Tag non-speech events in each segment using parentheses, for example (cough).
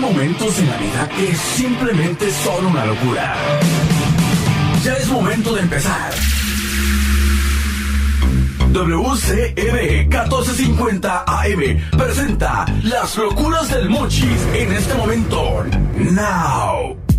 Momentos en la vida que simplemente son una locura. Ya es momento de empezar. WCR 1450 AM presenta Las locuras del Mochis en este momento. Now.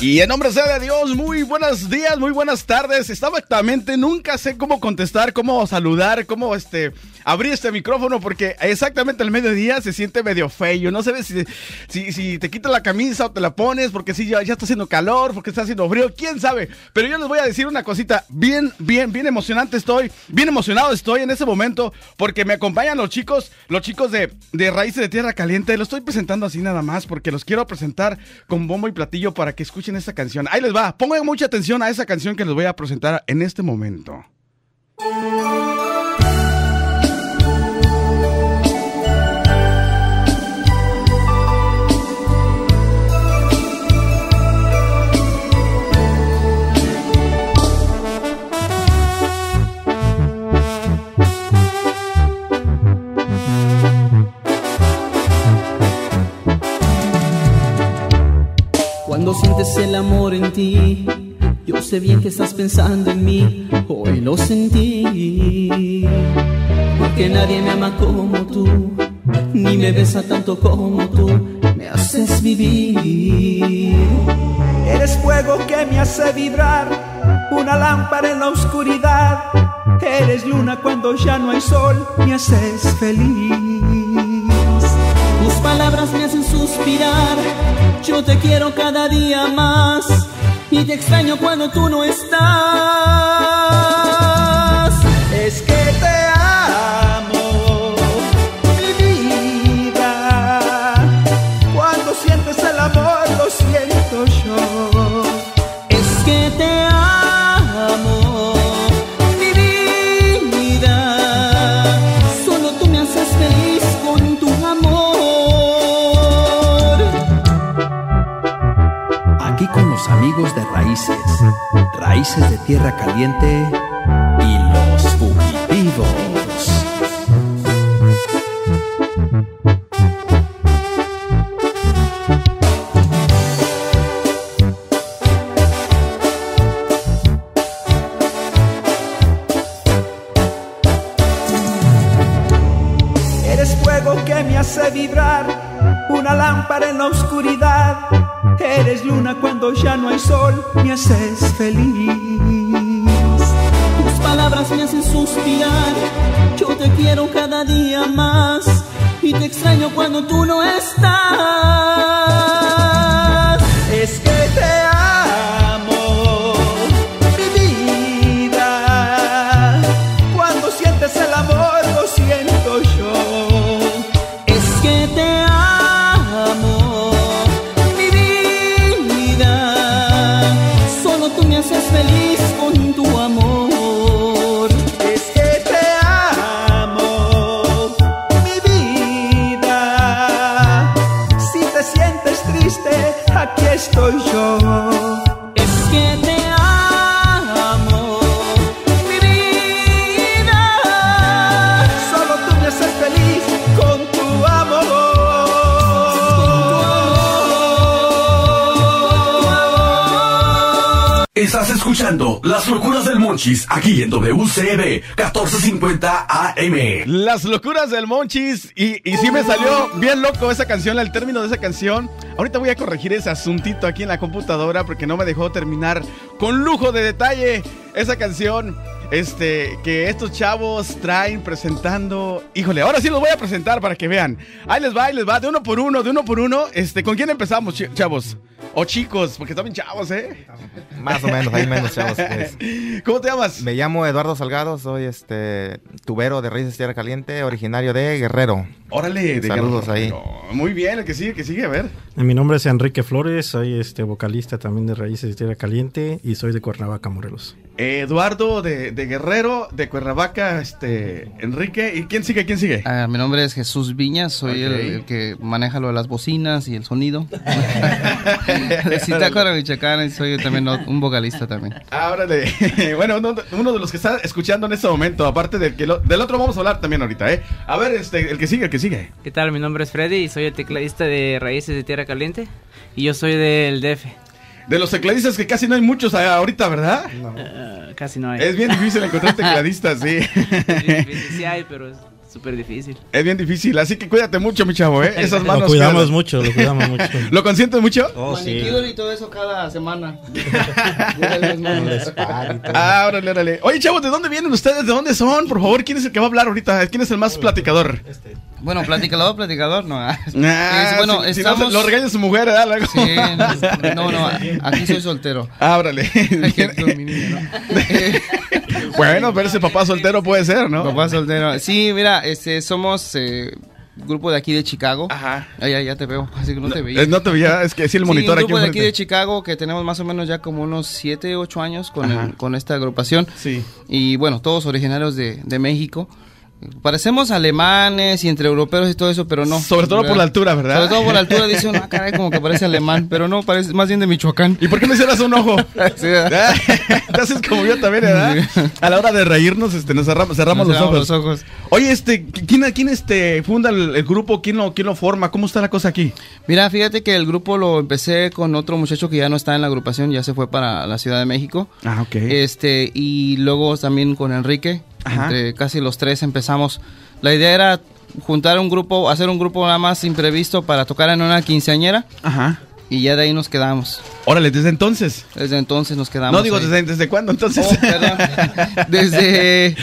Y en nombre sea de Dios, muy buenos días, muy buenas tardes. Exactamente, nunca sé cómo contestar, cómo saludar, cómo este abrir este micrófono, porque exactamente al mediodía se siente medio feo. No sabes si, si, si te quitas la camisa o te la pones, porque si ya, ya está haciendo calor, porque está haciendo frío, quién sabe. Pero yo les voy a decir una cosita, bien, bien, bien emocionante estoy, bien emocionado estoy en ese momento, porque me acompañan los chicos, los chicos de, de Raíces de Tierra Caliente. Lo estoy presentando así nada más, porque los quiero presentar con bombo y platillo para que escuchen esta canción. Ahí les va, pongan mucha atención a esa canción que les voy a presentar en este momento. Cuando sientes el amor en ti, yo sé bien que estás pensando en mí, hoy lo sentí. Porque nadie me ama como tú, ni me besa tanto como tú, me haces vivir. Eres fuego que me hace vibrar, una lámpara en la oscuridad. Eres luna cuando ya no hay sol, me haces feliz. Tus palabras me hacen suspirar, yo te quiero cada día más y te extraño cuando tú no estás. Tierra Caliente y los fugitivos. Eres fuego que me hace vibrar, una lámpara en la oscuridad. Eres luna cuando ya no hay sol, me haces feliz. Estoy yo. Es que te amo, mi vida. Solo tú me haces feliz con tu amor. Estás escuchando Las locuras del Monchis aquí en WCB 1450 AM. Las locuras del Monchis. Y, y sí me salió bien loco esa canción, el término de esa canción. Ahorita voy a corregir ese asuntito aquí en la computadora porque no me dejó terminar con lujo de detalle esa canción. Este, que estos chavos traen presentando. Híjole, ahora sí los voy a presentar para que vean. Ahí les va, ahí les va, de uno por uno, de uno por uno. Este, ¿con quién empezamos, chavos? O chicos, porque bien chavos, ¿eh? Más o menos, hay menos chavos. pues. (laughs) ¿Cómo te llamas? Me llamo Eduardo Salgado, soy este tubero de Raíces Tierra Caliente, originario de Guerrero. Órale, de Saludos Guerrero. Muy bien, el que sigue, el que sigue, a ver. Mi nombre es Enrique Flores, soy este vocalista también de Raíces de Tierra Caliente y soy de Cuernavaca, Morelos. Eduardo de, de Guerrero, de Cuernavaca, este, Enrique. ¿Y quién sigue? ¿Quién sigue? Ah, mi nombre es Jesús Viñas, soy el, el que maneja lo de las bocinas y el sonido. (laughs) (laughs) de Zitácuaro, Michoacán, y soy también un vocalista también. Ah, órale. (laughs) bueno, uno, uno de los que está escuchando en este momento, aparte del que lo- del otro vamos a hablar también ahorita, ¿eh? A ver, este, el que sigue, el que sigue. ¿Qué tal? Mi nombre es Freddy y soy el tecladista de Raíces de Tierra Caliente y yo soy del DF. De los tecladistas que casi no hay muchos ah, ahorita, ¿verdad? (laughs) Eh, casi no hay. Es bien difícil encontrar tecladistas, sí. Es bien difícil, sí hay, pero es súper difícil. Es bien difícil, así que cuídate mucho, mi chavo, ¿eh? Esas manos. Lo cuidamos mucho, lo cuidamos mucho. (laughs) ¿Lo consientes mucho? Oh, sí. Manicure y todo eso cada semana. (laughs) Ah, órale, órale. Oye, chavos, ¿de dónde vienen ustedes? ¿De dónde son? Por favor, ¿quién es el que va a hablar ahorita? ¿Quién es el más platicador? bueno, platicador, platicador, no. (laughs) Ah, Es- bueno, si, si no, estamos... lo regaña su mujer, ¿verdad? Luego. Sí, no, no, aquí soy soltero. Ah, órale. Con mi niña, ¿no? Eh, bueno, pero ese papá soltero puede ser, ¿no? Papá soltero. Sí, mira, este, somos eh, grupo de aquí de Chicago. Ajá. Ah, ya, ya te veo, así que no te veía. Eh, no te veía, es que sí, el Sí, monitor un aquí grupo de aquí de. Chicago que tenemos más o menos ya como unos 7, 8 años con, el- con esta agrupación. Sí. Y bueno, todos originarios de, de México. Parecemos alemanes y entre europeos y todo eso, pero no. Sobre todo por la altura, ¿verdad? Sobre todo por la altura, dice uno, ah, caray, como que parece alemán, pero no, parece más bien de Michoacán. ¿Y por qué me cierras un ojo? (laughs) Sí. Te (laughs) haces como yo también, ¿verdad? A la hora de reírnos, este, nos cerramos, cerramos Nos los, ojos. cerramos los ojos. Oye, este, ¿quién, quién este, funda el, el grupo? ¿Quién lo, ¿Quién lo forma? ¿Cómo está la cosa aquí? Mira, fíjate que el grupo lo empecé con otro muchacho que ya no está en la agrupación, ya se fue para la Ciudad de México. Ah, ok. Este, y luego también con Enrique, Ajá. entre casi los tres empezamos. La idea era juntar un grupo, hacer un grupo nada más imprevisto para tocar en una quinceañera Ajá. y ya de ahí nos quedamos. Órale, desde entonces. Desde entonces nos quedamos. No digo desde, desde cuándo entonces. Oh, perdón. (laughs) Desde.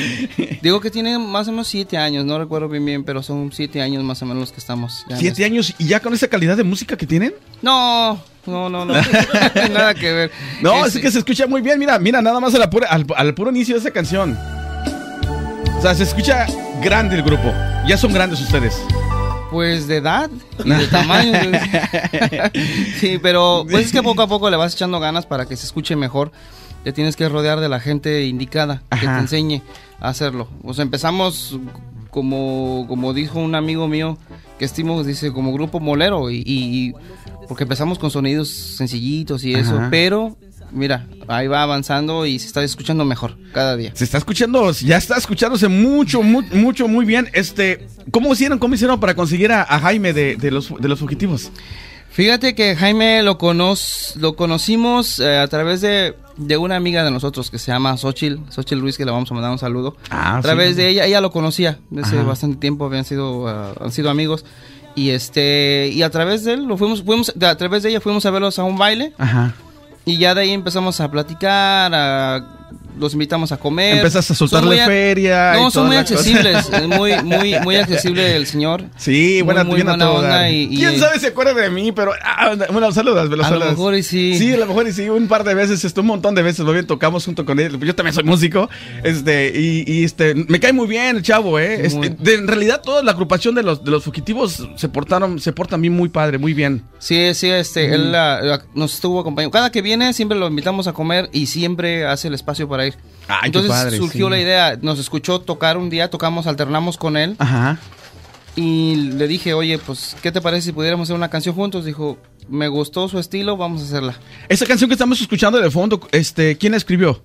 Digo que tiene más o menos siete años, no recuerdo bien bien, pero son siete años más o menos los que estamos. ya Siete años y ya con esa calidad de música que tienen. No, no, no, no. (laughs) (laughs) Nada que ver. No, Este, es que se escucha muy bien. Mira, mira, nada más a la pura- al, al puro inicio de esa canción. O sea, se escucha grande el grupo. Ya son grandes ustedes. Pues de edad y de tamaño. (laughs) sí, pero pues es que poco a poco le vas echando ganas para que se escuche mejor. Te tienes que rodear de la gente indicada que Ajá. te enseñe a hacerlo. O sea, empezamos como, como dijo un amigo mío que estimo, dice, como grupo molero y, y- y- porque empezamos con sonidos sencillitos y eso, Ajá. pero mira, ahí va avanzando y se está escuchando mejor cada día. Se está escuchando, ya está escuchándose mucho, mu- mucho, muy bien. Este, ¿cómo hicieron, cómo hicieron para conseguir a, a Jaime de, de los, de los fugitivos? Fíjate que Jaime lo, lo conocimos eh, a través de, de una amiga de nosotros que se llama Xochil, Xochil Ruiz, que le vamos a mandar un saludo. Ah, a través sí. de ella, ella lo conocía desde Ajá. bastante tiempo, habían sido, ah, han sido amigos. Y este, y a través de él, lo fuimos, fuimos, a través de ella fuimos a verlos a un baile. Ajá. Y ya de ahí empezamos a platicar, a- los invitamos a comer. Empezaste a soltarle feria y No, son muy cosa. accesibles, es muy, (laughs) muy, muy accesible el señor. Sí, buena, muy, muy buena onda y- y- ¿Quién sabe si se acuerda de mí? Pero, ah, bueno, saludas, me lo A lo saludas. mejor y sí. Sí, a lo mejor y sí, un par de veces, este, un montón de veces, lo bien tocamos junto con él. Yo también soy músico, este, y, y, este, me cae muy bien el chavo, eh. Este, de- en realidad, toda la agrupación de los, de los fugitivos se portaron, se portan bien muy padre, muy bien. Sí, sí, este, él nos estuvo acompañando. Cada que viene siempre lo invitamos a comer y siempre hace el espacio para Ay, Entonces padre, surgió sí. la idea, nos escuchó tocar un día, tocamos, alternamos con él Ajá. y le dije, oye, pues, ¿qué te parece si pudiéramos hacer una canción juntos? Dijo, me gustó su estilo, vamos a hacerla. Esa canción que estamos escuchando de fondo, este, ¿quién la escribió?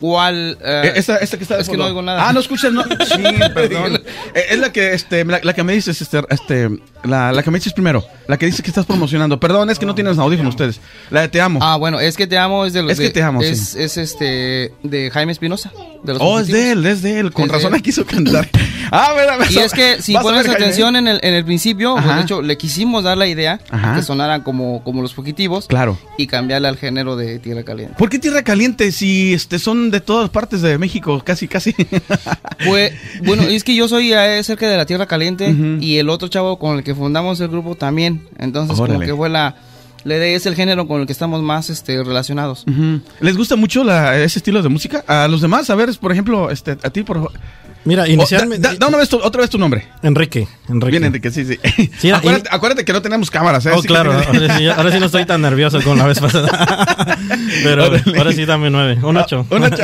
¿Cuál? eh, Eh, esta, esta que está de es que no oigo nada. Ah, no escuchas, no. (laughs) Sí, perdón. Eh, es la que, este, la, la que me dices, este, este, la, la que me dices primero. La que dices que estás promocionando. Perdón, es que no tienes audífonos ustedes. La de Te Amo. Ah, bueno, es que te amo, es de los Es que de- te amo, es, sí. es este, de Jaime Espinosa. de los oh, es de él, es de él. Con Es razón la quiso cantar. (laughs) Ah, mira, Y es que si pones atención en el, en el principio, pues, de hecho, le quisimos dar la idea Ajá. que sonaran como, como los fugitivos Claro. y cambiarle al género de Tierra Caliente. ¿Por qué Tierra Caliente si este, son de todas partes de México? Casi, casi. (laughs) Pues, bueno, es que yo soy eh, cerca de la Tierra Caliente y el otro chavo con el que fundamos el grupo también. Entonces, como que fue la, la idea, es el género con el que estamos más este, relacionados. ¿Les gusta mucho la- ese estilo de música? A los demás, a ver, por ejemplo, este, a ti, por Mira, Oh, inicialmente. da, da- da una vez tu- otra vez tu nombre. Enrique. Enrique. Bien, Enrique, sí, sí. (laughs) (laughs) Sí, acuérdate, acuérdate que no tenemos cámaras, ¿eh? Oh, Así claro, (laughs) ahora sí, ahora sí no estoy tan nervioso como la vez pasada. Pero Órale. ahora sí dame nueve, un ocho. Un ocho.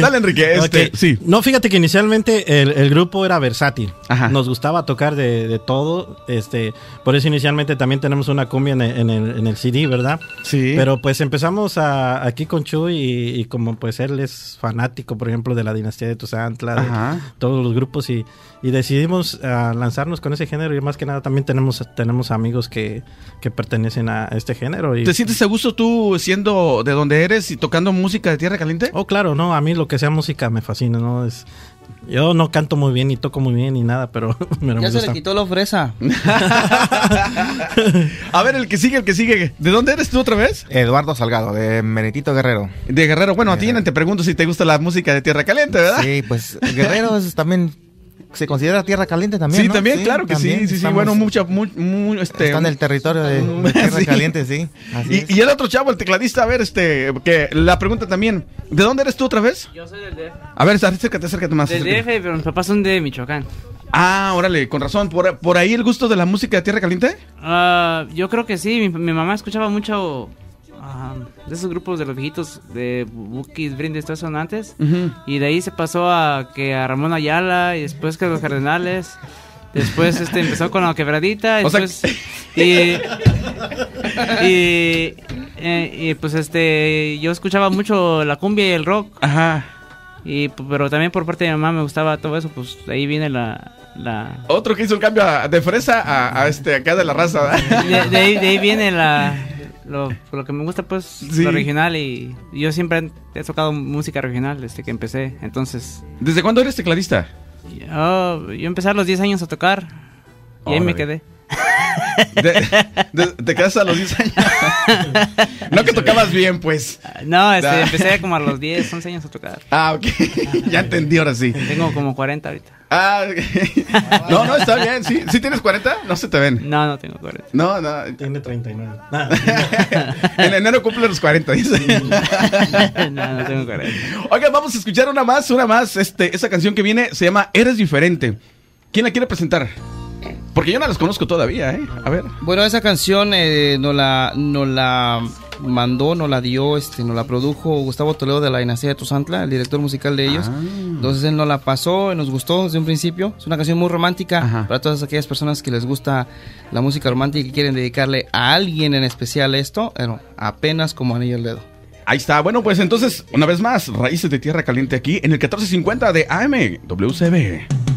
Dale, Enrique, este, sí. No, fíjate que inicialmente el, el grupo era versátil. Ajá. Nos gustaba tocar de, de todo. Este, por eso inicialmente también tenemos una cumbia en el, en el, en el CD, ¿verdad? Sí. Pero pues empezamos a- aquí con Chuy y, y como pues él es fanático, por ejemplo, de la dinastía de De Ajá. todos los grupos y, y decidimos ah, lanzarnos con ese género y más que nada también tenemos, tenemos amigos que, que pertenecen a este género. Y, ¿Te sientes a gusto tú siendo de donde eres y tocando música de Tierra Caliente? Oh, claro, no, a mí lo que sea música me fascina, ¿no? Es, yo no canto muy bien ni toco muy bien ni nada, pero, (laughs) pero Ya me se gusta. le quitó la fresa. (laughs) A ver, el que sigue, el que sigue. ¿De dónde eres tú otra vez? Eduardo Salgado, de Menetito Guerrero. De Guerrero. Bueno, a ti te pregunto si te gusta la música de Tierra Caliente, ¿verdad? Sí, pues Guerrero es también se considera tierra caliente también. Sí, ¿no? también, claro que también sí, sí, sí. Bueno, mucha, muy, muy, este. Está en el territorio de, de tierra (laughs) Sí. caliente, sí. Así. Y, y el otro chavo, el tecladista, a ver, este, que la pregunta también, ¿de dónde eres tú otra vez? Yo soy del DF. A ver, acércate, acércate más. Del acércate. DF, pero mis papás son de Michoacán. Ah, órale, con razón. ¿Por, por ahí el gusto de la música de Tierra Caliente? Ah, yo creo que sí, mi, mi mamá escuchaba mucho de esos grupos de los viejitos de Bookies, Brindes, todo eso antes. Y de ahí se pasó a que a Ramón Ayala y después que a los Cardenales. Después este empezó con la quebradita. O sea, Después, (laughs) y, y, eh, y, pues este yo escuchaba mucho la cumbia y el rock. Ajá. Y pero también por parte de mi mamá me gustaba todo eso, pues de ahí viene la, la Otro que hizo un cambio a- de fresa a, a este acá de la raza. de ahí, de ahí viene la lo, lo que me gusta pues Sí. lo regional y yo siempre he tocado música regional desde que empecé entonces ¿Desde cuándo eres tecladista? yo, yo empecé a los 10 años a tocar y ahí me quedé De- de- ¿Te quedaste a los 10 años? no que tocabas bien, pues. no este, Ah. empecé como a los 10 11 años a tocar Ah, ok. (laughs) ya entendí ahora sí. tengo como 40 ahorita Ah, (laughs) no, no, está bien. ¿Sí, ¿Sí tienes 40? No se te ven. no no tengo 40 No, no. Tiene 39. (laughs) En enero cumple los 40, dice. (laughs) no no tengo 40 Oigan, vamos a escuchar una más, una más. Este, esa canción que viene se llama Eres Diferente. ¿Quién la quiere presentar? Porque yo no las conozco todavía, ¿eh? A ver. Bueno, esa canción eh, nos la, nos la mandó, nos la dio, este, nos la produjo Gustavo Toledo de la Dinastía de Tuzantla, el director musical de ellos. Ah. Entonces él nos la pasó y nos gustó desde un principio. Es una canción muy romántica Ajá. para todas aquellas personas que les gusta la música romántica y quieren dedicarle a alguien en especial esto. Bueno, apenas como anillo al dedo. Ahí está. Bueno, pues entonces, una vez más, Raíces de Tierra Caliente aquí en el 1450 de AM WCB.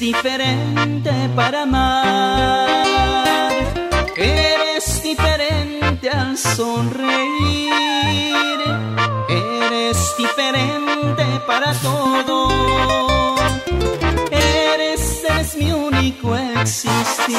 Diferente para amar. Eres diferente al sonreír. Eres diferente para todo. Eres, eres mi único existir.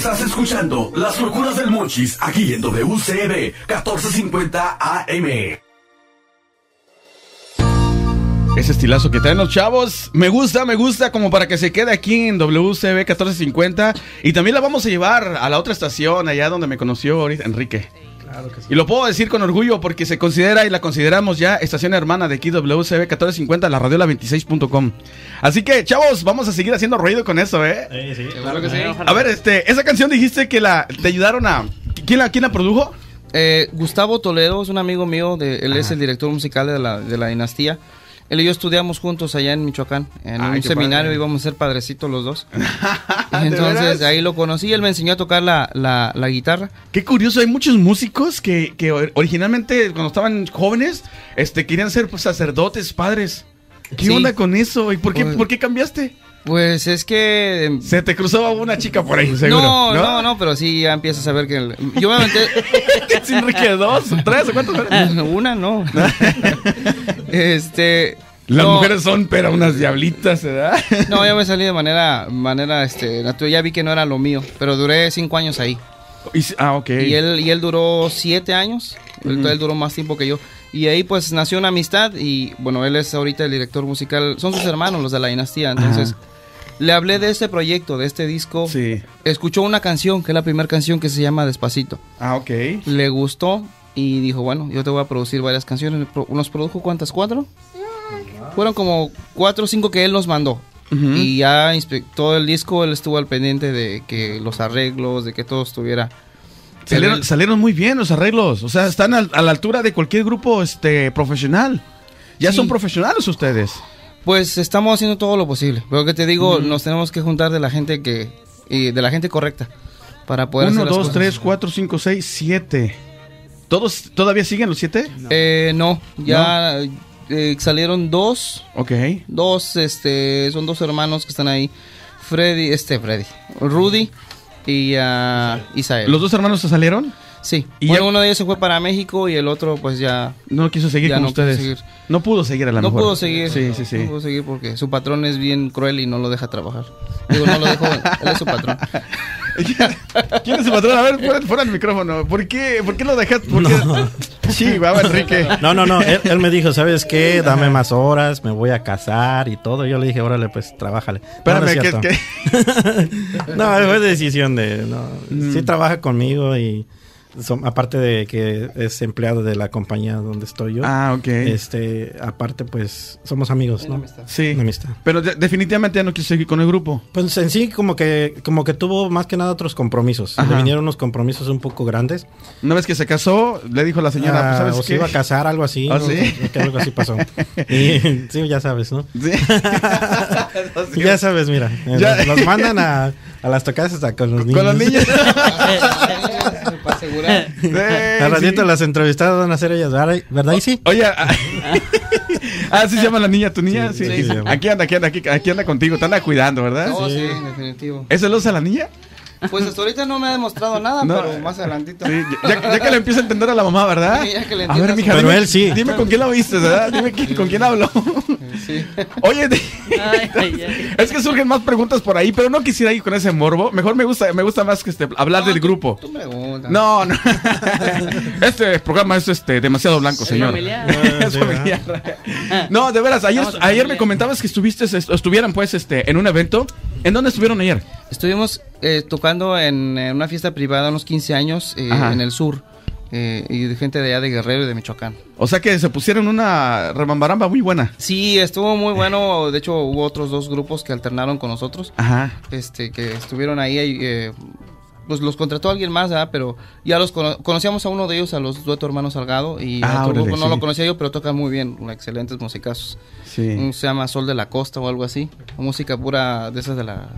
Estás escuchando Las locuras del Monchis aquí en WCB 1450 AM. Ese estilazo que traen los chavos, me gusta, me gusta, como para que se quede aquí en WCB 1450. Y también la vamos a llevar a la otra estación, allá donde me conoció ahorita Enrique. Y lo puedo decir con orgullo porque se considera y la consideramos ya estación hermana de aquí WCB 1450, la radiola 26.com. Así que, chavos, vamos a seguir haciendo ruido con eso, ¿eh? Sí, sí. Claro que sí. A ver, este, esa canción dijiste que la te ayudaron a ¿Quién la quién la produjo? Eh, Gustavo Toledo es un amigo mío, de, él es el director musical de la, de la dinastía. Él y yo estudiamos juntos allá en Michoacán, en Ay, un seminario, padre. íbamos a ser padrecitos los dos. (laughs) ¿De Entonces ahí lo conocí, él me enseñó a tocar la, la, la guitarra. Qué curioso, hay muchos músicos que, que or- originalmente cuando estaban jóvenes, este querían ser pues, sacerdotes, padres. ¿Qué Sí. onda con eso? ¿Y por qué, Pues- por qué cambiaste? Pues es que... em, Se te cruzó una chica por ahí, seguro. no, no, no, pero sí ya empiezas a ver que... el- yo me aventé... (laughs) ¿Es Enrique dos? ¿Tres o cuántos eran? Una no. (laughs) este... Las no, mujeres son, pero unas diablitas, ¿verdad? No, ya me salí de manera, manera, este, natural. Ya vi que no era lo mío, pero duré cinco años ahí. Y ah, ok. Y él, y él duró siete años. Él, él duró más tiempo que yo. Y ahí pues nació una amistad y bueno, él es ahorita el director musical. Son sus hermanos los de la dinastía. Entonces le hablé de este proyecto, de este disco. Sí. Escuchó una canción, que es la primera canción que se llama Despacito. Ah, ok. Le gustó y dijo, bueno, yo te voy a producir varias canciones. ¿Nos produjo cuántas? ¿Cuatro? Fueron como cuatro o cinco que él nos mandó. Y ya todo el disco él estuvo al pendiente de que los arreglos, de que todo estuviera... Salieron, muy bien los arreglos. O sea, están al- a, la altura de cualquier grupo este profesional. Ya Sí. son profesionales ustedes. Pues estamos haciendo todo lo posible. Pero que te digo, nos tenemos que juntar de la gente que... y de la gente correcta. Para poder Uno, hacer las dos, cosas. tres, cuatro, cinco, seis, siete. ¿Todos todavía siguen los siete? Eh, no, ya eh, salieron dos. Ok. Dos, este, son dos hermanos que están ahí. Freddy, este, Freddy. Rudy y Isael. ¿Los dos hermanos se salieron? Sí. Y bueno, ya- uno de ellos se fue para México y el otro pues ya... No quiso seguir con no ustedes. seguir. No pudo seguir a la no mejor. pudo seguir. Sí, sí, sí. No pudo seguir porque su patrón es bien cruel y no lo deja trabajar. Digo, no lo dejo, él es su patrón. (laughs) ¿Quién es su patrón? A ver, fuera, fuera el micrófono. ¿Por qué, ¿Por qué lo dejaste? ¿Por qué? (laughs) Sí, va, Enrique. No, no, no. Él, él me dijo, ¿sabes qué? Dame más horas, me voy a casar y todo. Yo le dije, órale, pues trabájale. No, no es Espérame, cierto. que- (laughs) No, fue decisión de. No, Sí trabaja conmigo y son- aparte de que es empleado de la compañía donde estoy yo. Ah, ok. Este, aparte, pues somos amigos, ¿no? Sí. Una amistad. Pero de- definitivamente ya no quiso seguir con el grupo. Pues en sí, como que, como que tuvo más que nada otros compromisos. Ajá. Le vinieron unos compromisos un poco grandes. Una vez que se casó, le dijo a la señora, pues, Ah, ¿sabes o qué? se iba a casar, algo así. ¿Ah, ¿no? sí? Que algo así pasó. (laughs) Y, sí, ya sabes, ¿no? Sí. (laughs) Ya sabes, mira. Ya. Los mandan a, a las tocadas hasta con los niños. Con los niños. Para asegurar. Eh, Al ratito sí. las entrevistadas van a ser ellas, ¿verdad? Y sí. Oye, ah, (laughs) ah, sí se llama la niña, tu niña, sí. Sí, sí. Aquí anda, aquí anda, aquí, aquí anda contigo, te anda cuidando, ¿verdad? No, sí, definitivo. ¿Es celosa la niña? Pues hasta ahorita no me ha demostrado nada, No. pero más adelantito. Sí, ya, ya que le empieza a entender a la mamá, ¿verdad? Sí, ya que le a ver, mija, Pero dime, él sí. Dime con quién la viste, ¿verdad? Dime quién- con quién habló. Sí. Oye, Ay, ay, ay. (laughs) es que surgen más preguntas por ahí, pero no quisiera ir con ese morbo. Mejor me gusta, me gusta más que este, hablar del grupo. Tú preguntas. No, no. (laughs) Este programa es este demasiado blanco, Es señor. familiar. (laughs) Es familiar. No, de veras, ayer, ayer me comentabas que estuviste, est- estuvieran pues este, en un evento. ¿En dónde estuvieron ayer? Estuvimos eh, tocando en, una fiesta privada unos 15 años eh, en el sur. eh, y de gente de allá de Guerrero y de Michoacán. O sea que se pusieron una remambaramba muy buena. Sí, estuvo muy bueno. De hecho, hubo otros dos grupos que alternaron con nosotros. Ajá. Este, que estuvieron ahí. eh, pues los contrató alguien más, ¿verdad? Pero ya los cono- conocíamos a uno de ellos, a los dueto hermanos Salgado. Y Ah, órale, grupo no sí. lo conocía yo, pero tocan muy bien. Excelentes musicazos. Sí. Se llama Sol de la Costa o algo así. Música pura de esas de la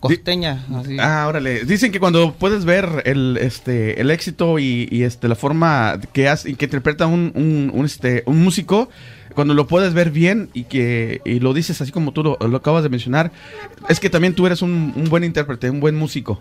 costeña. así. Ah, órale. Dicen que cuando puedes ver el, este, el éxito y, y, este, la forma que hace, que interpreta un, un, un, este, un músico, cuando lo puedes ver bien y que y lo dices así como tú lo, lo acabas de mencionar, es que también tú eres un, un buen intérprete, un buen músico.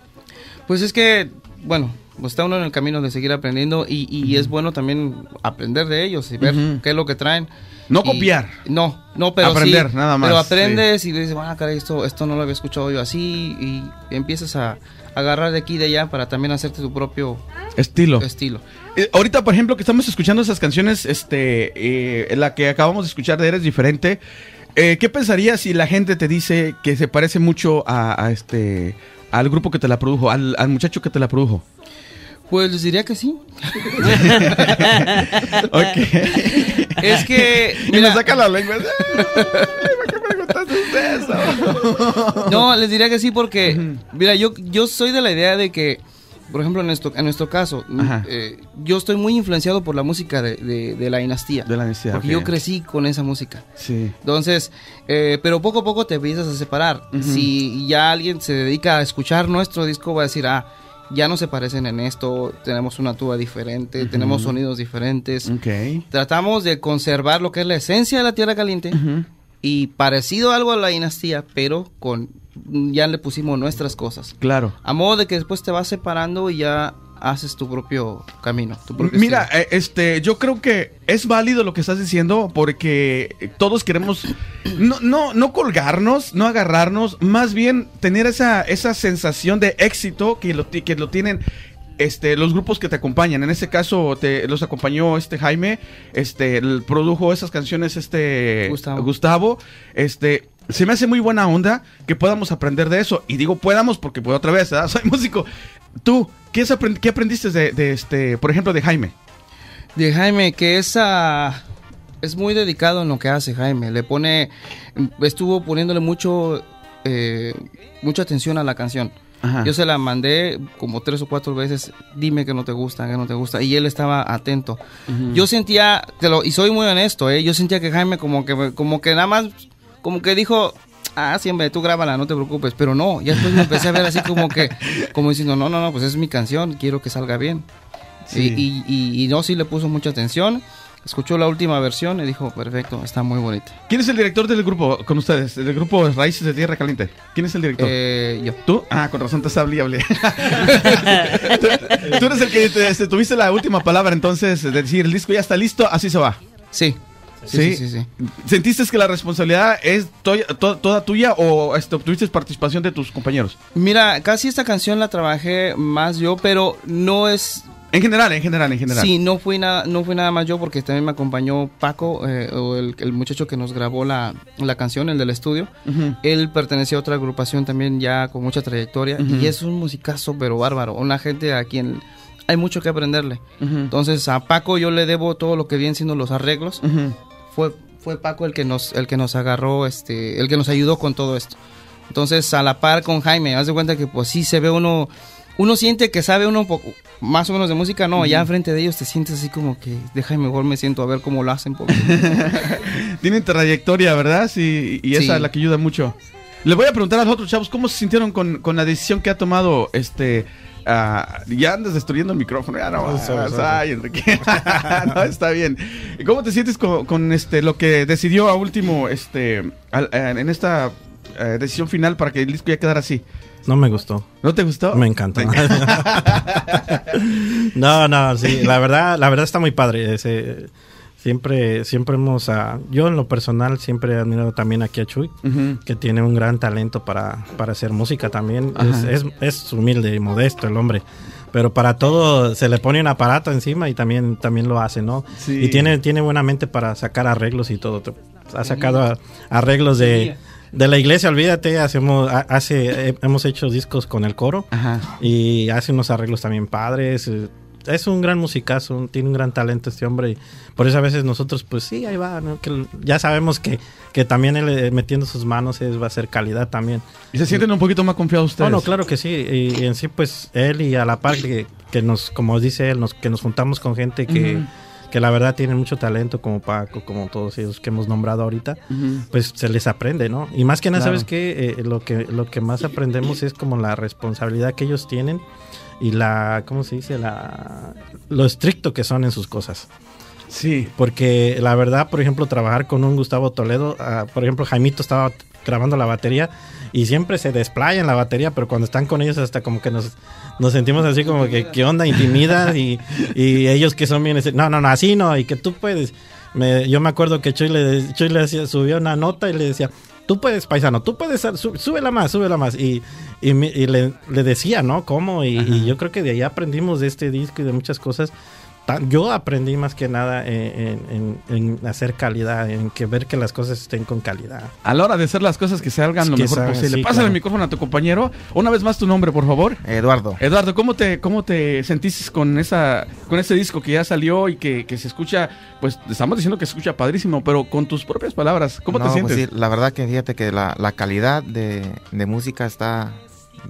Pues es que, bueno, pues está uno en el camino de seguir aprendiendo y, y es bueno también aprender de ellos y ver qué es lo que traen. No Y- copiar. No, no, pero Aprender, sí, nada más, Pero aprendes y dices, bueno, caray, esto, esto no lo había escuchado yo así y empiezas a agarrar de aquí y de allá para también hacerte tu propio Estilo. estilo. Eh, ahorita, por ejemplo, que estamos escuchando esas canciones, este, eh, la que acabamos de escuchar de Eres Diferente, eh, ¿qué pensarías si la gente te dice que se parece mucho a, a este, al grupo que te la produjo, al, al muchacho que te la produjo? Pues les diría que sí. (laughs) Ok. Es que. y me saca la lengua. ¿por qué preguntaste eso? No, les diría que sí porque, mira, yo, yo soy de la idea de que, por ejemplo, en nuestro, en nuestro caso, eh, yo estoy muy influenciado por la música de, de- de la dinastía. De la necesidad. porque yo crecí con esa música. Sí. Entonces, eh, pero poco a poco te empiezas a separar. Si ya alguien se dedica a escuchar nuestro disco, va a decir, ah, ya no se parecen en esto, tenemos una tuba diferente, tenemos sonidos diferentes. Ok. Tratamos de conservar lo que es la esencia de la Tierra Caliente Ujú. Y parecido algo a la dinastía, pero con ya le pusimos nuestras cosas. Claro. A modo de que después te vas separando y ya haces tu propio camino. tu propio Mira, estilo. eh, este, yo creo que es válido lo que estás diciendo porque todos queremos no, no, no colgarnos, no agarrarnos, más bien tener esa, esa sensación de éxito que lo, que lo tienen este, los grupos que te acompañan. En este caso, te, los acompañó este Jaime, este, el- produjo esas canciones este Gustavo. Gustavo, este. Se me hace muy buena onda que podamos aprender de eso. Y digo podamos porque pues otra vez, ¿verdad? (laughs) soy músico. Tú, ¿qué, has aprend- qué aprendiste de, de este, por ejemplo, de Jaime? De Jaime, que es, ah, es muy dedicado en lo que hace Jaime. Le pone, estuvo poniéndole mucho, eh, mucha atención a la canción. Ajá. Yo se la mandé como tres o cuatro veces, dime que no te gusta, que no te gusta, y él estaba atento. Yo sentía, te lo- y soy muy honesto, ¿eh? yo sentía que Jaime como que, me- como que nada más, como que dijo, ah, siempre tú grábala, no te preocupes, pero no, ya después me empecé a ver así como que, como diciendo, no, no, no, pues es mi canción, quiero que salga bien. Sí. Y, y, y- y no, sí le puso mucha atención, escuchó la última versión y dijo, perfecto, está muy bonita. ¿Quién es el director del grupo con ustedes? Del grupo Raíces de Tierra Caliente. ¿Quién es el director? Eh, yo. ¿Tú? Ah, con razón te hablé y (laughs) hablé. tú, tú eres el que te- este, tuviste la última palabra entonces de decir el disco ya está listo, así se va. Sí. Sí, Sí. sí, sí, sí. ¿Sentiste que la responsabilidad es to- toda tuya o este, tuviste participación de tus compañeros? Mira, casi esta canción la trabajé más yo, pero no es En general, en general, en general. Sí, no fui nada, no fui nada más yo porque también me acompañó Paco, eh, o el, el muchacho que nos grabó la, la canción, el del estudio. Ujú. Él pertenecía a otra agrupación también ya con mucha trayectoria Ujú. y es un musicazo pero bárbaro, una gente a quien hay mucho que aprenderle. Ujú. Entonces a Paco yo le debo todo lo que vienen siendo los arreglos. Fue fue Paco el que nos el que nos agarró este el que nos ayudó con todo esto. Entonces a la par con Jaime, haz de cuenta que pues sí se ve uno uno siente que sabe uno un poco más o menos de música, no, ya enfrente de ellos te sientes así como que deja mejor me siento a ver cómo lo hacen porque (laughs) Tienen trayectoria, ¿verdad? Sí, y esa Sí. es la que ayuda mucho. Les voy a preguntar a los otros chavos cómo se sintieron con, con la decisión que ha tomado este. ah, ya andas destruyendo el micrófono, ya no. No, vas, sorry. ay, Enrique. (laughs) no, está bien. ¿Y ¿Cómo te sientes con, con, este lo que decidió a último este al- en esta eh, decisión final para que el disco ya quedara así? No me gustó. ¿No te gustó? Me encantó. (laughs) no, no, sí, la verdad, la verdad está muy padre. ese- siempre, siempre hemos, ah, yo en lo personal siempre he admirado también aquí a Chuy, Ujú. que tiene un gran talento para, para hacer música también. Es, es, es humilde y modesto el hombre. Pero para todo se le pone un aparato encima y también, también lo hace, ¿no? Sí. Y tiene, tiene buena mente para sacar arreglos y todo. Ha sacado arreglos de, de la iglesia, olvídate, hacemos, ha- hace, he- hemos hecho discos con el coro Ajá. y hace unos arreglos también padres. eh, Es un gran musicazo, tiene un gran talento este hombre. Y por eso a veces nosotros, pues sí, ahí va, ¿no? Que ya sabemos que, que también él eh, metiendo sus manos es, va a ser calidad también. ¿Y se sienten un poquito más confiados ustedes? No, no, claro que sí. Y, en sí, pues él y a la par que, que nos, como dice él, nos, que nos juntamos con gente que. Que la verdad tiene mucho talento, como Paco, como todos ellos que hemos nombrado ahorita, Ujú. pues se les aprende, ¿no? Y más que nada, Claro. ¿sabes qué? Eh, lo que Lo que más aprendemos es como la responsabilidad que ellos tienen y la, ¿cómo se dice? La, lo estricto que son en sus cosas. Sí. Porque la verdad, por ejemplo, trabajar con un Gustavo Toledo, ah, por ejemplo, Jaimito estaba grabando la batería y siempre se desplaya en la batería, pero cuando están con ellos hasta como que nos, nos sentimos así como que, ¿qué onda? Intimidas y, y ellos que son bien, no, no, no, así no, y que tú puedes. Me- yo me acuerdo que Chuy le, Chuy le hacía- subió una nota y le decía, tú puedes, paisano, tú puedes, súbela más, súbela más. Y, y le, le decía, ¿no? ¿Cómo? Y, y yo creo que de ahí aprendimos de este disco y de muchas cosas. Yo aprendí más que nada en, en- hacer calidad, en que ver que las cosas estén con calidad. A la hora de hacer las cosas que salgan lo Que mejor salgan, posible. sí, Pásale claro. el micrófono a tu compañero. Una vez más tu nombre, por favor. Eduardo. Eduardo, ¿cómo te, cómo te sentiste con esa, con ese disco que ya salió y que, que se escucha, pues estamos diciendo que se escucha padrísimo, pero con tus propias palabras, ¿cómo No, te pues sientes? sí, la verdad que fíjate que la, la calidad de, de música está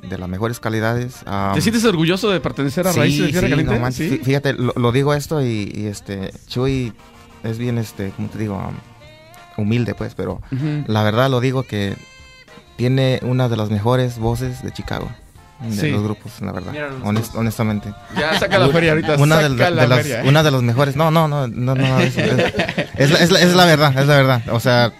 de las mejores calidades. am, ¿Te sientes orgulloso de pertenecer a Raíces de Tierra sí, Caliente? no manches, Sí. fí- Fíjate, lo, lo digo esto y, y, este Chuy es bien, este, ¿cómo te digo? Am, humilde, pues, pero Ujú. la verdad lo digo que tiene una de las mejores voces de Chicago. De Sí. los grupos, la verdad. Honest- honestamente. Ya saca la feria ahorita. Una de, saca de la las, feria. una de los mejores. No, no, no, no, no. Es, es- es la, es la- es la verdad, es la verdad. O sea,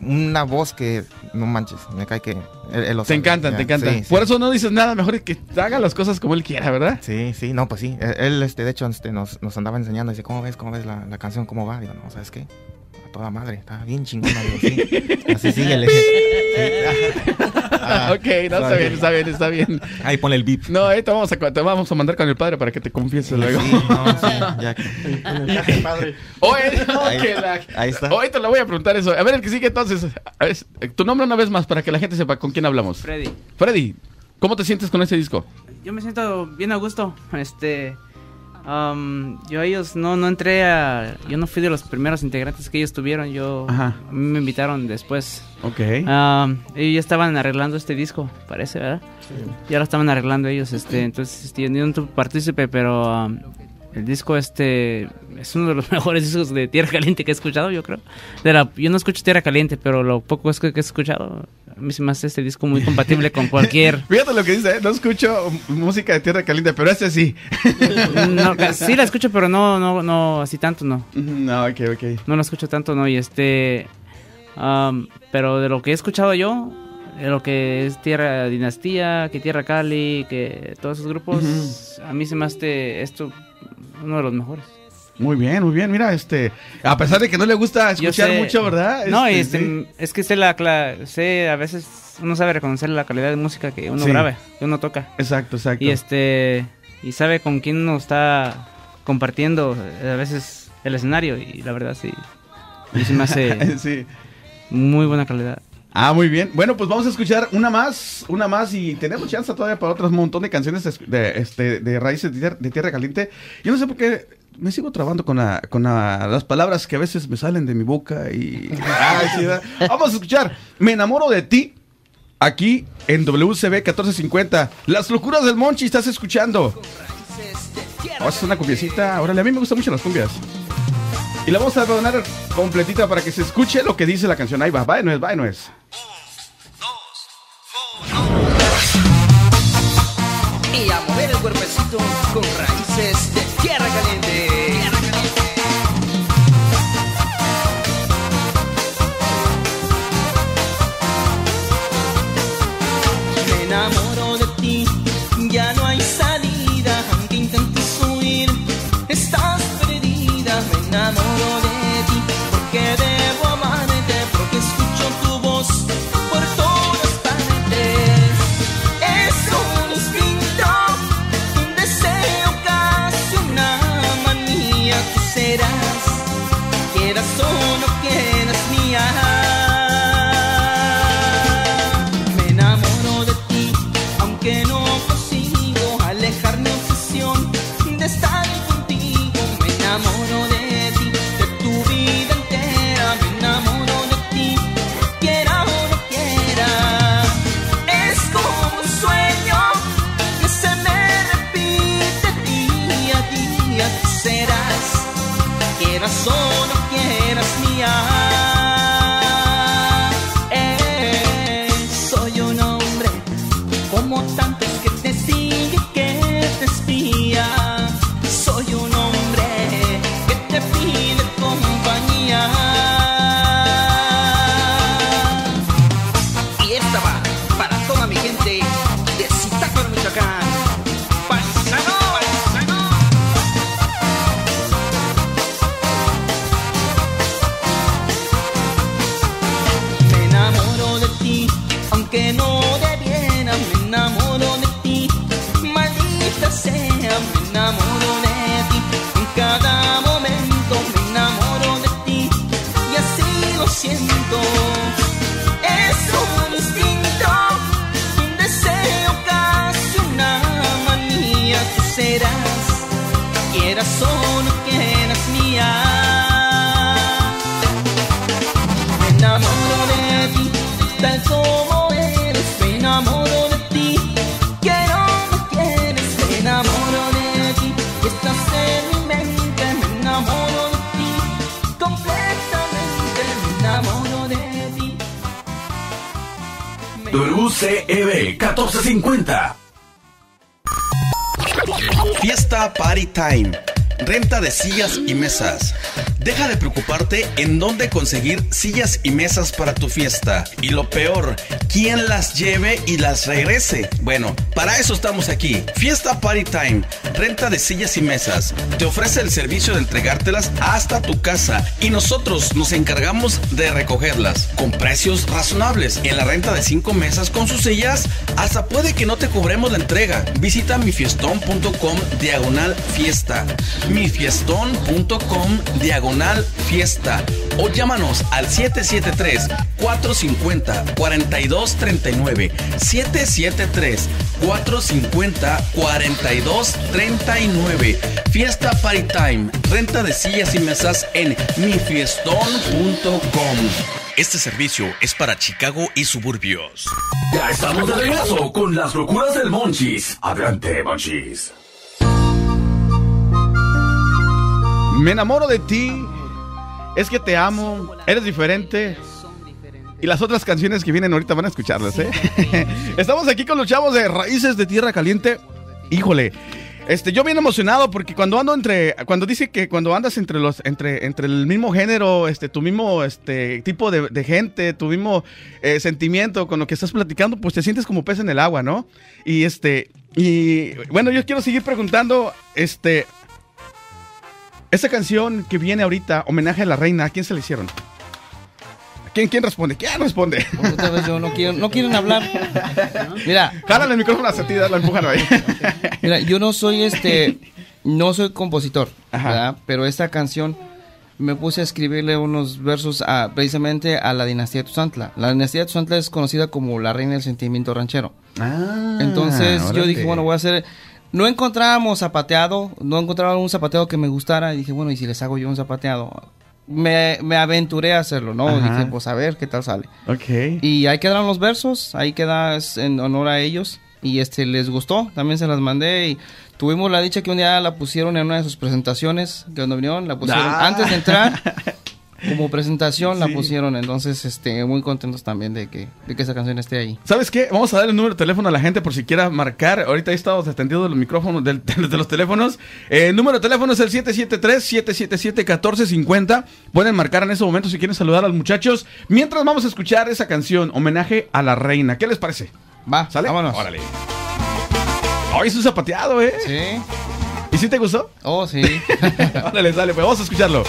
una voz que no manches, me cae que él, él lo Te sabe, encantan, ya, te encantan. sí, sí. Por eso no dices nada, mejor que haga las cosas como él quiera, ¿verdad? Sí, sí, no, pues sí. Él, él, este, de hecho, este, nos, nos andaba enseñando. Dice, ¿cómo ves? ¿Cómo ves la, la canción? ¿Cómo va? Digo, no, ¿sabes qué? A toda madre, está bien chingona. Digo, sí. Así síguele. Ah, ok, no, está bien, está bien, está bien. Ahí ponle el beep. No, ahí te vamos, a, te vamos a mandar con el padre para que te confieses luego. Sí, no, sí, ya. Oye, no, Ahí- que la- ahí está. Hoy te lo voy a preguntar eso. A ver, el que sigue entonces. a ver, tu nombre una vez más para que la gente sepa con quién hablamos. Freddy. Freddy, ¿cómo te sientes con ese disco? Yo me siento bien a gusto. Este. Am, yo a ellos no, no entré a. Yo no fui de los primeros integrantes que ellos tuvieron. Yo. Ajá. A mí me invitaron después. Ok. Am, ellos ya estaban arreglando este disco, parece, ¿verdad? Ya lo estaban arreglando ellos. Este, entonces, este, yo no partícipe, pero. am, el disco este es uno de los (laughs) mejores discos de Tierra Caliente que he escuchado, yo creo. De la, yo no escucho Tierra Caliente, pero lo poco es que, he escuchado, a mí se me hace este disco muy compatible con cualquier... (laughs) Fíjate lo que dice, ¿eh? no escucho música de tierra caliente, pero este sí. (laughs) No, sí la escucho, pero no, no, no, así tanto no. No, ok, ok. No la escucho tanto, no. Y este. pero de lo que he escuchado yo, de lo que es Tierra Dinastía, que Tierra Cali, que todos esos grupos, a mí se me hace esto uno de los mejores. Muy bien, muy bien. Mira, este, a pesar de que no le gusta escuchar sé- mucho, ¿verdad? No, y Este, este, sí. es que sé la, cla- sé a veces uno sabe reconocer la calidad de música que uno Sí. graba, que uno toca. Exacto, exacto. Y este y sabe con quién uno está compartiendo eh, a veces el escenario y la verdad sí. Se me hace (laughs) sí. muy buena calidad. Ah, muy bien. Bueno, pues vamos a escuchar una más, una más y tenemos chance todavía para otros montón de canciones de, este, de raíces de, Tier- de tierra caliente. Yo no sé por qué me sigo trabando con, la- con la- las palabras que a veces me salen de mi boca y... (laughs) Ay, sí, ¿verdad? vamos a escuchar Me enamoro de ti aquí en WCB 1450. Las locuras del Monchi estás escuchando. A hacer una cumbiecita. Órale, a mí me gustan mucho las cumbias. Y la vamos a poner completita para que se escuche lo que dice la canción. Ahí va, va, no es, va, no es. Y a mover el cuerpecito con raíces de tierra caliente. Quieras mía. WCEB 1450. Fiesta Party Time. Renta de sillas y mesas. Deja de preocuparte en dónde conseguir sillas y mesas para tu fiesta. Y lo peor, quién las lleve y las regrese. Bueno, para eso estamos aquí. Fiesta Party Time. Renta de sillas y mesas. Te ofrece el servicio de entregártelas hasta tu casa y nosotros nos encargamos de recogerlas con precios razonables. En la renta de 5 mesas con sus sillas, hasta puede que no te cobremos la entrega. Visita mifiestón.com diagonal fiesta mifiestón.com diagonal fiesta o llámanos al 773-450-4239. 773-450-4239. Fiesta Party Time. Renta de sillas y mesas en mifiestón.com. Este servicio es para Chicago y suburbios. Ya estamos de regreso con las locuras del Monchis. Adelante, Monchis. Me enamoro de ti. Es que te amo. Eres diferente. Y las otras canciones que vienen ahorita van a escucharlas, ¿eh? (laughs) Estamos aquí con los chavos de Raíces de Tierra Caliente. Híjole. Este, yo bien emocionado porque cuando ando entre, cuando dice que cuando andas entre los, entre, entre el mismo género, este, tu mismo, este, tipo de, gente, tu mismo eh, sentimiento con lo que estás platicando, pues te sientes como pez en el agua, ¿no? Y este, y bueno, yo quiero seguir preguntando, este, esta canción que viene ahorita, homenaje a la reina, ¿a quién se le hicieron? ¿Quién, quién responde? ¿Quién responde? Otra vez yo no quiero, no quieren hablar. Mira, Jálale el micrófono a la empujan ahí. Mira, yo no soy este, no soy compositor, ¿verdad? Pero esta canción me puse a escribirle unos versos a, precisamente a la dinastía de Tuzantla. La dinastía de Tuzantla es conocida como la reina del sentimiento ranchero. Ah, Entonces yo dije, bueno, voy a hacer... No encontrábamos zapateado, no encontraba un zapateado que me gustara y dije, bueno, ¿y si les hago yo un zapateado? Me, me aventuré a hacerlo, ¿no? Ajá. Dije, pues a ver qué tal sale. Ok. Y ahí quedaron los versos, ahí queda es en honor a ellos. Y este les gustó, también se las mandé y tuvimos la dicha que un día la pusieron en una de sus presentaciones, que cuando vinieron, la pusieron Ah. antes de entrar, (laughs) como presentación la pusieron, entonces este muy contentos también de que, de que esa canción esté ahí. ¿Sabes qué? Vamos a dar el número de teléfono a la gente por si quiera marcar. Ahorita ahí estamos atendidos de los micrófonos, (laughs) de, los teléfonos. Eh, el número de teléfono es el 773-777-1450. Pueden marcar en ese momento si quieren saludar a los muchachos. Mientras vamos a escuchar esa canción, homenaje a la reina. ¿Qué les parece? Va, ¿Sale? vámonos. Órale. Hoy es un zapateado, ¿eh? Sí. ¿Y si te gustó? Oh, sí. (laughs) Órale, dale, pues vamos a escucharlo.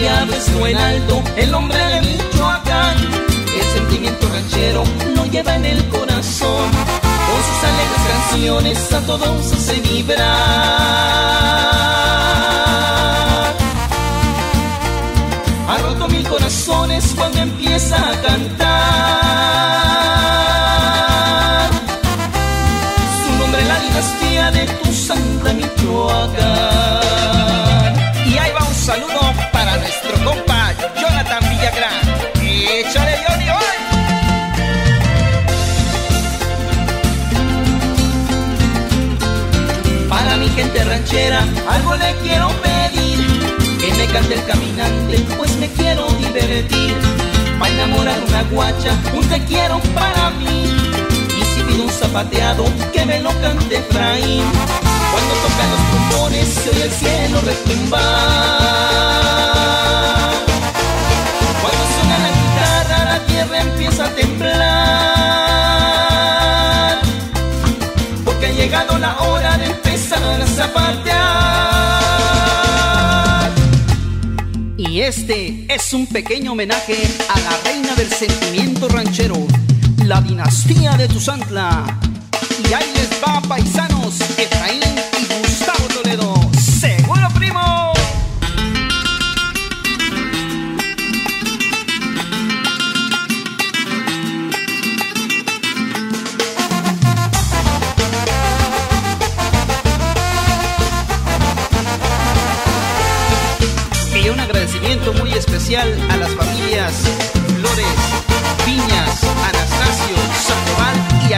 Ella puesto en alto el nombre de Michoacán. El sentimiento ranchero lo lleva en el corazón. Con sus alegres canciones a todos hace vibrar. Ha roto mil corazones cuando empieza a cantar algo le quiero pedir. Que me cante el caminante, pues me quiero divertir. Pa' enamorar una guacha, un te quiero para mí. Y si pido un zapateado, que me lo cante Efraín. Cuando tocan los trombones, se el cielo retumbar. Cuando suena la guitarra, la tierra empieza a temblar. Porque ha llegado la hora de Y este es un pequeño homenaje a la reina del sentimiento ranchero, la dinastía de Tuzantla. Y ahí les va, paisanos,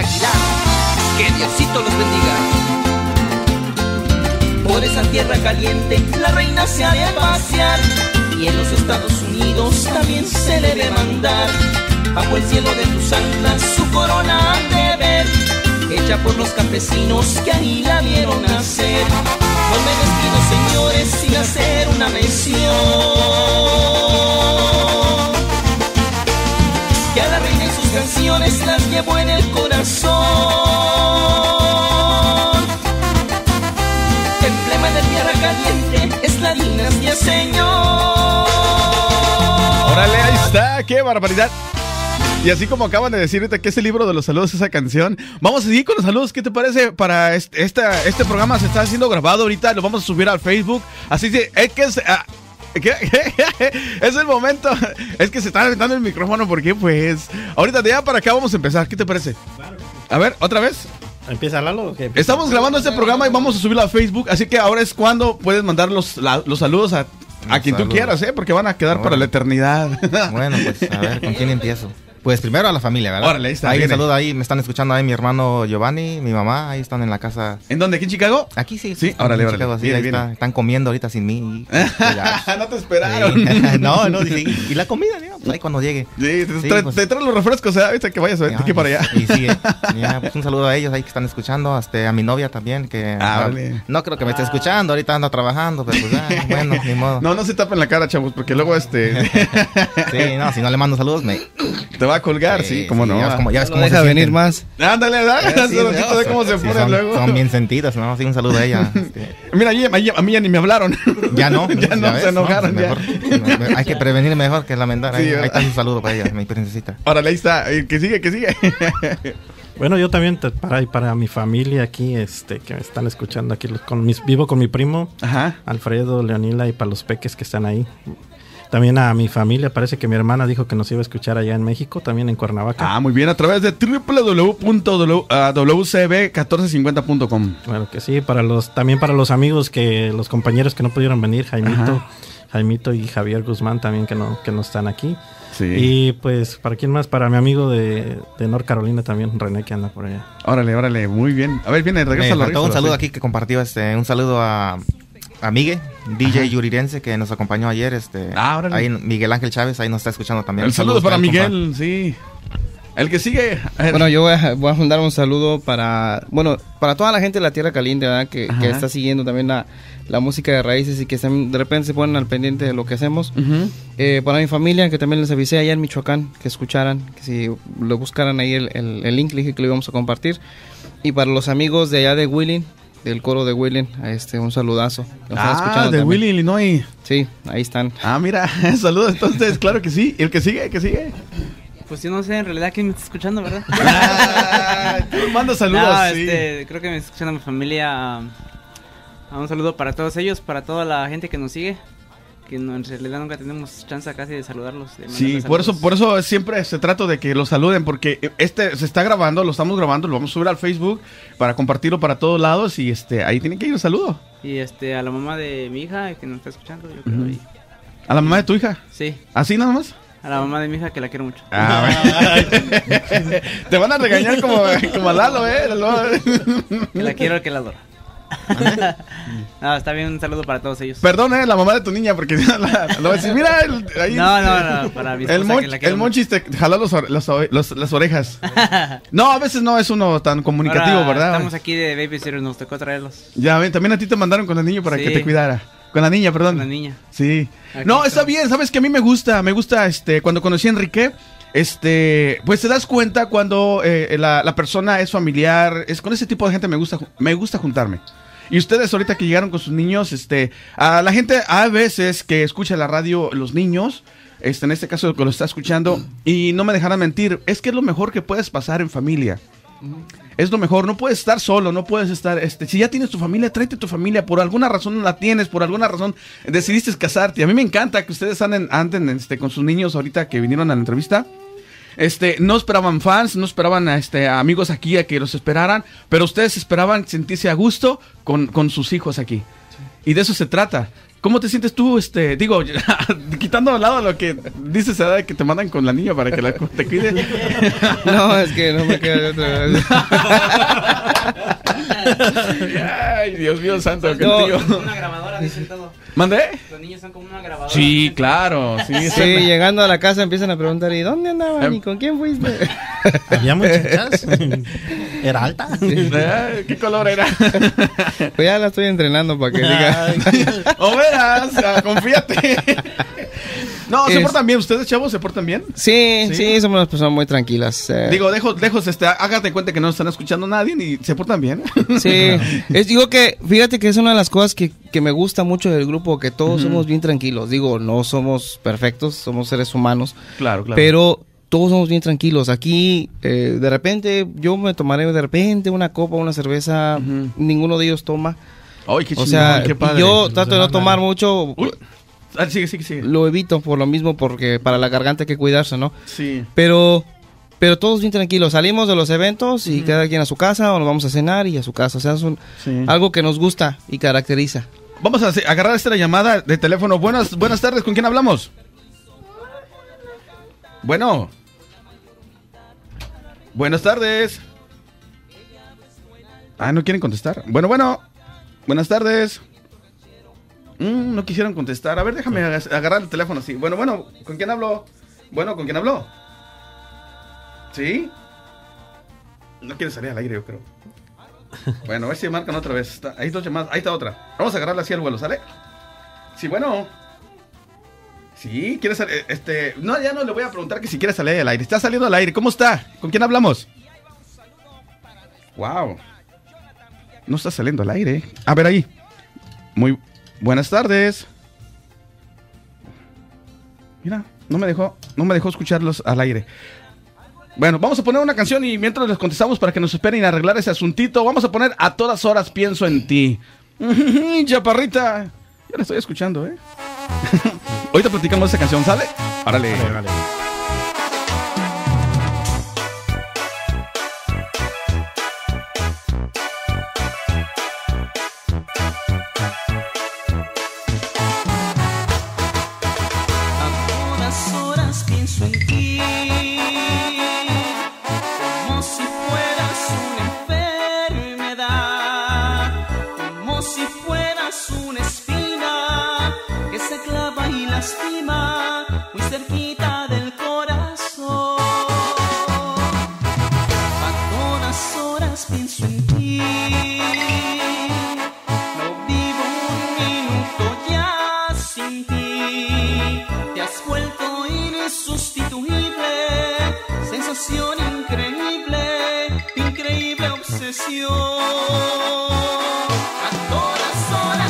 Que Diosito los bendiga. Por esa tierra caliente la reina se ha de pasear y en los Estados Unidos también se le debe mandar. Bajo el cielo de tus anclas su corona de ver, hecha por los campesinos que ahí la vieron nacer. No me despido señores sin hacer una mención. Canciones las llevo en el corazón. Emblema de tierra caliente es la dinastía señor. Órale, ahí está, qué barbaridad. Y así como acaban de decir ahorita que ese libro de los saludos, esa canción, vamos a seguir con los saludos. ¿Qué te parece? Para este, este programa se está haciendo grabado ahorita, lo vamos a subir al Facebook. Así que es que es, (laughs) ¿qué? (laughs) es el momento. Es que se está aventando el micrófono porque pues ahorita de allá para acá vamos a empezar. ¿Qué te parece? A ver, otra vez. ¿Empieza Lalo o qué? Estamos grabando este programa y vamos a subirlo a Facebook, así que ahora es cuando puedes mandar los, la- los saludos a, a quien tú quieras, ¿eh? Porque van a quedar para la eternidad. Bueno, pues a ver, ¿con quién (laughs) empiezo? Pues primero a la familia, ¿verdad? Órale, ahí está, Ahí saludo ahí, me están escuchando ahí mi hermano Giovanni, mi mamá, ahí están en la casa. ¿En dónde? ¿Aquí en Chicago? Aquí sí. Sí, órale, órale. Chicago, sí, Viene, ahí viene. está, están comiendo ahorita sin mí. (laughs) no te esperaron. Sí. (laughs) no, no, dice, ¿y y la comida? Mira, pues ahí cuando llegue. Sí, te, Sí, pues. los refrescos, ¿eh? Ahorita que vayas a ver, de aquí para allá. Y sigue. (laughs) Ya, pues un saludo a ellos ahí que están escuchando, este, a mi novia también, que Ah, no, vale. no creo que me esté escuchando, ahorita ando trabajando, pero pues ah, bueno, ni modo. No, no se tapen la cara, chavos, porque luego este Sí, no, si no le mando saludos, me... te va a colgar, sí, cómo no. Ya cómo, ya ves Lo cómo se deja venir sienten. más. Ándale, dale, (laughs) Eh, sí, no, de cómo se sí, pone son, luego. son bien sentidas, ¿no? Sí, un saludo a ella. (laughs) este, Mira, a mí, a mí ya ni me hablaron. ya no, (laughs) ya no, ves, se enojaron pues ya. mejor- me- me- hay que prevenir mejor que lamentar. Sí, ahí, ahí está un saludo para ella, mi princesita. Órale, ahí está. Eh, Que sigue, que sigue. Bueno, yo también te- para, y para mi familia aquí, este, que me están escuchando aquí, con mis, vivo con mi primo, Ajá. Alfredo, Leonila y para los peques que están ahí. También a mi familia, parece que mi hermana dijo que nos iba a escuchar allá en México, también en Cuernavaca. Ah, muy bien, a través de ah, www.wcb1450.com. Claro que sí, para los, también para los amigos que, los compañeros que no pudieron venir, Jaimito, Ajá. Jaimito y Javier Guzmán también que no, que no están aquí. Sí. Y pues, ¿para quién más? Para mi amigo de, de North Carolina también, René, que anda por allá. Órale, órale, muy bien. A ver, viene, regresa la faltó un saludo aquí que compartió, este, un saludo a, a Migue, DJ Yurirense, que nos acompañó ayer, este, Ah, órale. ahí Miguel Ángel Chávez, ahí nos está escuchando también. El saludo para él, compa. Miguel, sí. El que sigue. Bueno, yo voy a, voy a mandar un saludo para, bueno, para toda la gente de la Tierra Caliente, ¿verdad? Que, que Ajá. está siguiendo también la, la música de raíces y que están- de repente se ponen al pendiente de lo que hacemos. Ujú. Eh, para mi familia, que también les avisé allá en Michoacán, que escucharan, que si lo buscaran ahí el, el- el link, le dije que lo íbamos a compartir. Y para los amigos de allá de Willing, del coro de Willing, este, un saludazo. Ah, escuchando de también. Willy, Illinois. Sí, ahí están. Ah, mira, (laughs) saludos entonces, claro que sí. ¿Y el que sigue? ¿El que sigue? Pues yo no sé en realidad quién me está escuchando, ¿verdad? (laughs) Ah, tú manda saludos, No, sí. este, creo que me está escuchando mi familia. um, ah, un saludo para todos ellos, para toda la gente que nos sigue. Que no, en realidad nunca tenemos chance casi de saludarlos. de Sí, por eso, por eso siempre se trata de que los saluden, porque este se está grabando, lo estamos grabando, lo vamos a subir al Facebook para compartirlo para todos lados y este ahí tienen que ir un saludo. Y este, a la mamá de mi hija que nos está escuchando, yo creo. Y- A la mamá de tu hija. Sí, ¿Así nada más? a la mamá de mi hija que la quiero mucho. Ah. (laughs) Te van a regañar como, como a Lalo, ¿eh? Lalo. Que la quiero, que la adoro. (laughs) no, está bien, un saludo para todos ellos. Perdón, eh, la mamá de tu niña, porque (laughs) la, la- a decir, mira, el- ahí, No, no, no, para mi el, mon- el monchis te jaló los los los- las orejas. (laughs) No, a veces no es uno tan comunicativo, Ahora ¿verdad? Estamos aquí de babysitter, nos tocó traerlos. Ya ven, también a ti te mandaron con el niño para Sí. que te cuidara. Con la niña, perdón. Con la niña. Sí. Aquí no, está bien, sabes que a mí me gusta, me gusta, este, cuando conocí a Enrique, este, pues te das cuenta cuando eh, la, la persona es familiar, es con ese tipo de gente me gusta, me gusta juntarme. Y ustedes ahorita que llegaron con sus niños, este, a la gente a veces que escucha la radio, los niños, este, en este caso que lo está escuchando, y no me dejarán mentir, es que es lo mejor que puedes pasar en familia. Es lo mejor, no puedes estar solo, no puedes estar, este, si ya tienes tu familia, tráete tu familia, por alguna razón no la tienes, por alguna razón decidiste casarte. A mí me encanta que ustedes anden, anden este, con sus niños ahorita que vinieron a la entrevista. Este, no esperaban fans, no esperaban a, este, a amigos aquí a que los esperaran, pero ustedes esperaban sentirse a gusto con, con sus hijos aquí. Y de eso se trata. ¿Cómo te sientes tú, este, digo, (laughs) quitando al lado lo que dices, ¿verdad? que te mandan con la niña para que la, te cuide? (laughs) No, es que no me queda de otra vez. (laughs) Ay, Dios mío santo, No. contigo. Una grabadora, dicen todo. ¿Mandé? Los niños son como una grabadora. Sí, claro, sí. Sí, llegando a la casa empiezan a preguntar, ¿y dónde andaban? Em. ¿Y con quién fuiste? (laughs) ¿Había muchachas? (laughs) ¿Era alta? Ay, ¿Qué color era? (laughs) Pues ya la estoy entrenando para que diga. o verás, ah, confíate. No, ¿se Es- portan bien? ¿Ustedes, chavos, se portan bien? Sí, ¿Sí? sí, somos unas personas muy tranquilas. eh. Digo, lejos, lejos, este, hágate cuenta que no están escuchando a nadie ni se portan bien. Sí, (laughs) es, digo que, fíjate que es una de las cosas que, que me gusta mucho del grupo, que todos somos bien tranquilos. Digo, no somos perfectos, somos seres humanos, Claro, claro. pero todos somos bien tranquilos. Aquí, eh, de repente, yo me tomaré de repente una copa, una cerveza, ninguno de ellos toma. Ay, qué o chingón, sea, qué padre. yo trato de no tomar mucho, Uy. Ah, sigue, sigue, sigue. lo evito por lo mismo, porque para la garganta hay que cuidarse, ¿no? Sí. Pero, pero todos bien tranquilos. Salimos de los eventos y cada quien a su casa o nos vamos a cenar y a su casa. O sea, es un- Sí. algo que nos gusta y caracteriza. Vamos a agarrar esta llamada de teléfono. Buenas, buenas tardes, ¿con quién hablamos? Bueno. Buenas tardes. Ah, no quieren contestar. Bueno, bueno. Buenas tardes. Mm, no quisieron contestar. A ver, déjame ag- agarrar el teléfono así. Bueno, bueno, ¿con quién hablo? Bueno, ¿con quién habló? ¿Sí? No quiere salir al aire, yo creo. (laughs) Bueno, a ver si marcan otra vez. Está- Hay dos llamadas. Ahí está otra. Vamos a agarrarla así al vuelo, ¿sale? Sí, bueno. Sí, ¿quieres salir? Este, no, ya no le voy a preguntar que si quiere salir al aire. Está saliendo al aire. ¿Cómo está? ¿Con quién hablamos? Wow. No está saliendo al aire. A ver ahí. Muy buenas tardes. Mira, no me dejó, no me dejó escucharlos al aire. Bueno, vamos a poner una canción y mientras les contestamos para que nos esperen y arreglar ese asuntito, vamos a poner a todas horas pienso en ti. (laughs) Chaparrita, ya la estoy escuchando, ¿eh? (laughs) Ahorita platicamos esa canción, ¿sale? Árale. A todas horas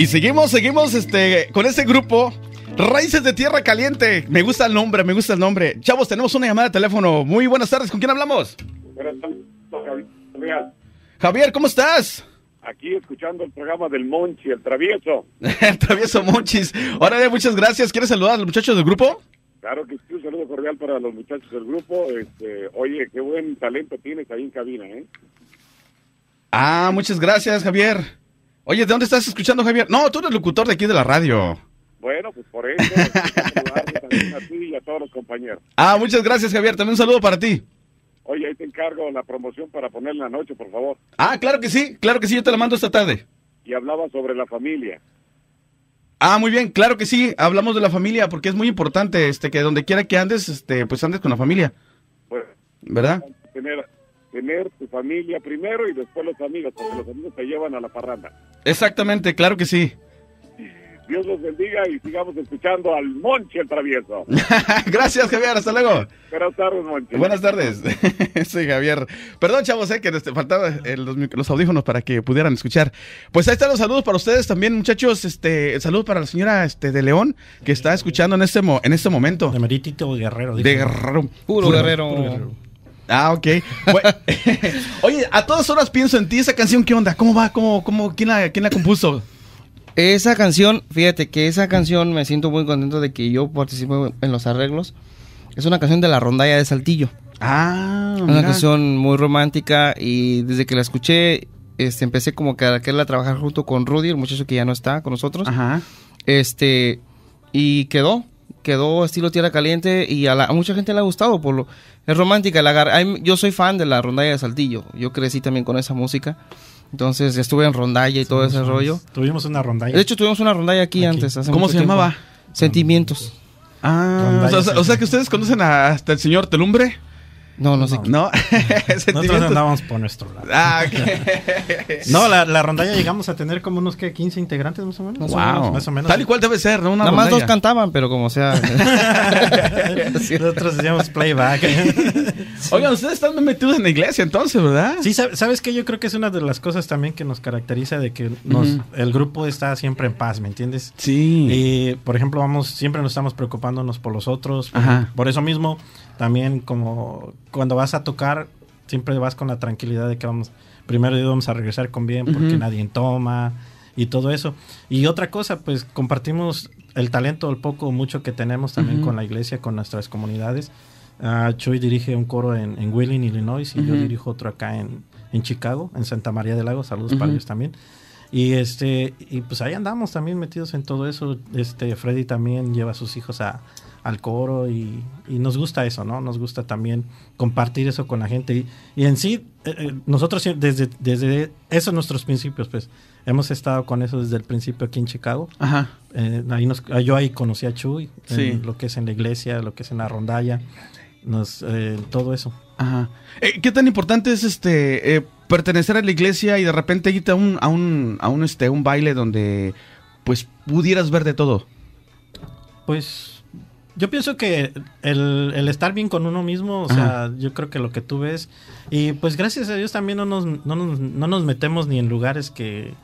Y seguimos, seguimos este, con este grupo. Raíces de Tierra Caliente. Me gusta el nombre, me gusta el nombre. Chavos, tenemos una llamada de teléfono. Muy buenas tardes. ¿Con quién hablamos? Javier. Javier, ¿cómo estás? Aquí escuchando el programa del Monchi, el travieso. (laughs) el travieso Monchis. Órale, muchas gracias. ¿Quieres saludar a los muchachos del grupo? Claro que sí, un saludo cordial para los muchachos del grupo. Este, oye, qué buen talento tienes ahí en cabina, ¿eh? Ah, muchas gracias, Javier. Oye, ¿de dónde estás escuchando, Javier? No, tú eres locutor de aquí de la radio. Bueno, pues por eso, saludarte también a ti y a todos los compañeros. Ah, muchas gracias, Javier. También un saludo para ti. Oye, ahí te encargo la promoción para ponerla en la noche, por favor. Ah, claro que sí, claro que sí, yo te la mando esta tarde. Y hablaba sobre la familia. Ah, muy bien, claro que sí, hablamos de la familia porque es muy importante este que donde quiera que andes, este pues andes con la familia. Pues, ¿Verdad? Tener, tener tu familia primero y después los amigos, porque los amigos te llevan a la parranda. Exactamente, claro que sí. Dios los bendiga y sigamos escuchando al Monchi el travieso. (laughs) Gracias, Javier, hasta luego. Buenas tardes, Monchi. Buenas tardes. (laughs) Soy Javier. Perdón, chavos, eh, que este, faltaba el, los, los, audífonos para que pudieran escuchar. Pues ahí están los saludos para ustedes también, muchachos. Este, saludos para la señora este, de León, que está escuchando en este, mo en este momento. De Meritito Guerrero. De Guerrero. Puro, Puro guerrero. Puro guerrero. Ah, ok. Bueno, (laughs) oye, a todas horas pienso en ti. Esa canción, ¿qué onda? ¿Cómo va? ¿Cómo, cómo, quién, la, ¿Quién la compuso? Esa canción, fíjate que esa canción me siento muy contento de que yo participo en los arreglos. Es una canción de la rondalla de Saltillo. Ah, una mira. canción muy romántica y desde que la escuché este, empecé como que a quererla trabajar junto con Rudy, el muchacho que ya no está con nosotros. Ajá. Este, y quedó, quedó estilo Tierra Caliente y a, la, a mucha gente le ha gustado. por lo Es romántica. La, yo soy fan de la rondalla de Saltillo. Yo crecí también con esa música. Entonces estuve en rondalla y todo ese rollo. Tuvimos una rondalla. De hecho, tuvimos una rondalla aquí, aquí. antes. ¿Cómo se tiempo. llamaba? Sentimientos. Ah, o sea, o sea, que ustedes conocen a, hasta el señor Telumbre. No, no sé. No, (laughs) (laughs) nosotros andábamos por nuestro lado. Ah, okay. (laughs) No, la, la, rondalla llegamos a tener como unos que 15 integrantes más o menos. Wow. Más o menos. Más o menos. Tal y cual debe ser, ¿no? Una Nada rondalla. más dos cantaban, pero como sea. Nosotros hacíamos playback. Oigan, ustedes están metidos en la iglesia entonces, ¿verdad? Sí, sabes que yo creo que es una de las cosas también que nos caracteriza de que nos, uh -huh. el grupo está siempre en paz, ¿me entiendes? Sí. Y por ejemplo, vamos, siempre nos estamos preocupándonos por los otros. Ajá. Por eso mismo, también como cuando vas a tocar, siempre vas con la tranquilidad de que vamos, primero vamos a regresar con bien porque uh -huh. nadie toma y todo eso. Y otra cosa, pues compartimos el talento, el poco o mucho que tenemos también uh -huh. con la iglesia, con nuestras comunidades. Uh, Chuy dirige un coro en, en Wheeling, Illinois, y uh -huh. yo dirijo otro acá en, en, Chicago, en Santa María del Lago. Saludos para ellos también. Y este y pues ahí andamos también metidos en todo eso. Este Freddy también lleva a sus hijos a, al coro y, y, nos gusta eso, ¿no? Nos gusta también compartir eso con la gente. Y, y en sí, eh, nosotros desde, desde esos nuestros principios, pues, hemos estado con eso desde el principio aquí en Chicago. Ajá. Eh, ahí nos, yo ahí conocí a Chuy, sí. lo que es en la iglesia, lo que es en la rondalla, nos, eh, todo eso. Ajá. Eh, ¿Qué tan importante es este eh, pertenecer a la iglesia y de repente irte a un, a un, a un, este, un baile donde pues pudieras ver de todo? Pues yo pienso que el, el, estar bien con uno mismo, o Ajá. sea, yo creo que lo que tú ves, y pues gracias a Dios también no nos, no nos, no nos metemos ni en lugares que,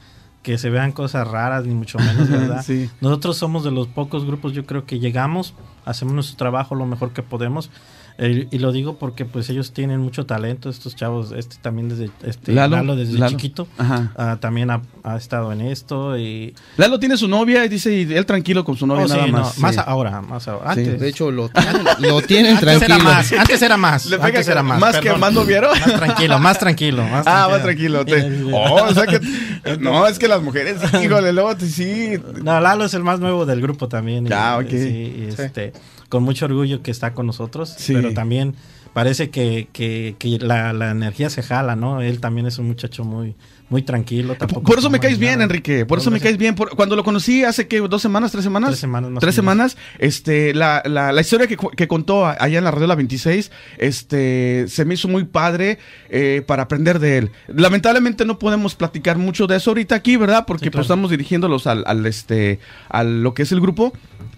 que se vean cosas raras, ni mucho menos, (laughs) ¿verdad? sí. Nosotros somos de los pocos grupos, yo creo que llegamos, hacemos nuestro trabajo lo mejor que podemos. Eh, y lo digo porque pues ellos tienen mucho talento, estos chavos, este también desde este Lalo, Lalo desde Lalo. chiquito, Ajá. uh, también ha, ha, estado en esto y Lalo tiene su novia y dice y él tranquilo con su novia oh, nada sí, más. No, más ahora, más ahora. Antes. Sí. De hecho lo tienen, (laughs) lo tienen antes tranquilo. Era más, antes era más, Le antes era más. Más que más noviero. Más tranquilo, más tranquilo, más Ah, más tranquilo. Te... Oh, o sea que (laughs) no, es que las mujeres, híjole, luego sí. No, Lalo es el más nuevo del grupo también. Ah, ok. Sí, este, con mucho orgullo que está con nosotros, sí. pero también parece que, que, que la, la, energía se jala, ¿no? Él también es un muchacho muy, muy tranquilo. Tampoco por eso me caes bien, Enrique. Por eso me caes bien. Por, cuando lo conocí hace que dos semanas, tres semanas. Tres semanas más Tres semanas. Este, la, la, la historia que, que, contó allá en la radio La 26, este, se me hizo muy padre eh, para aprender de él. Lamentablemente no podemos platicar mucho de eso ahorita aquí, ¿verdad? Porque sí, claro. pues, estamos dirigiéndolos al, al, este, a lo que es el grupo.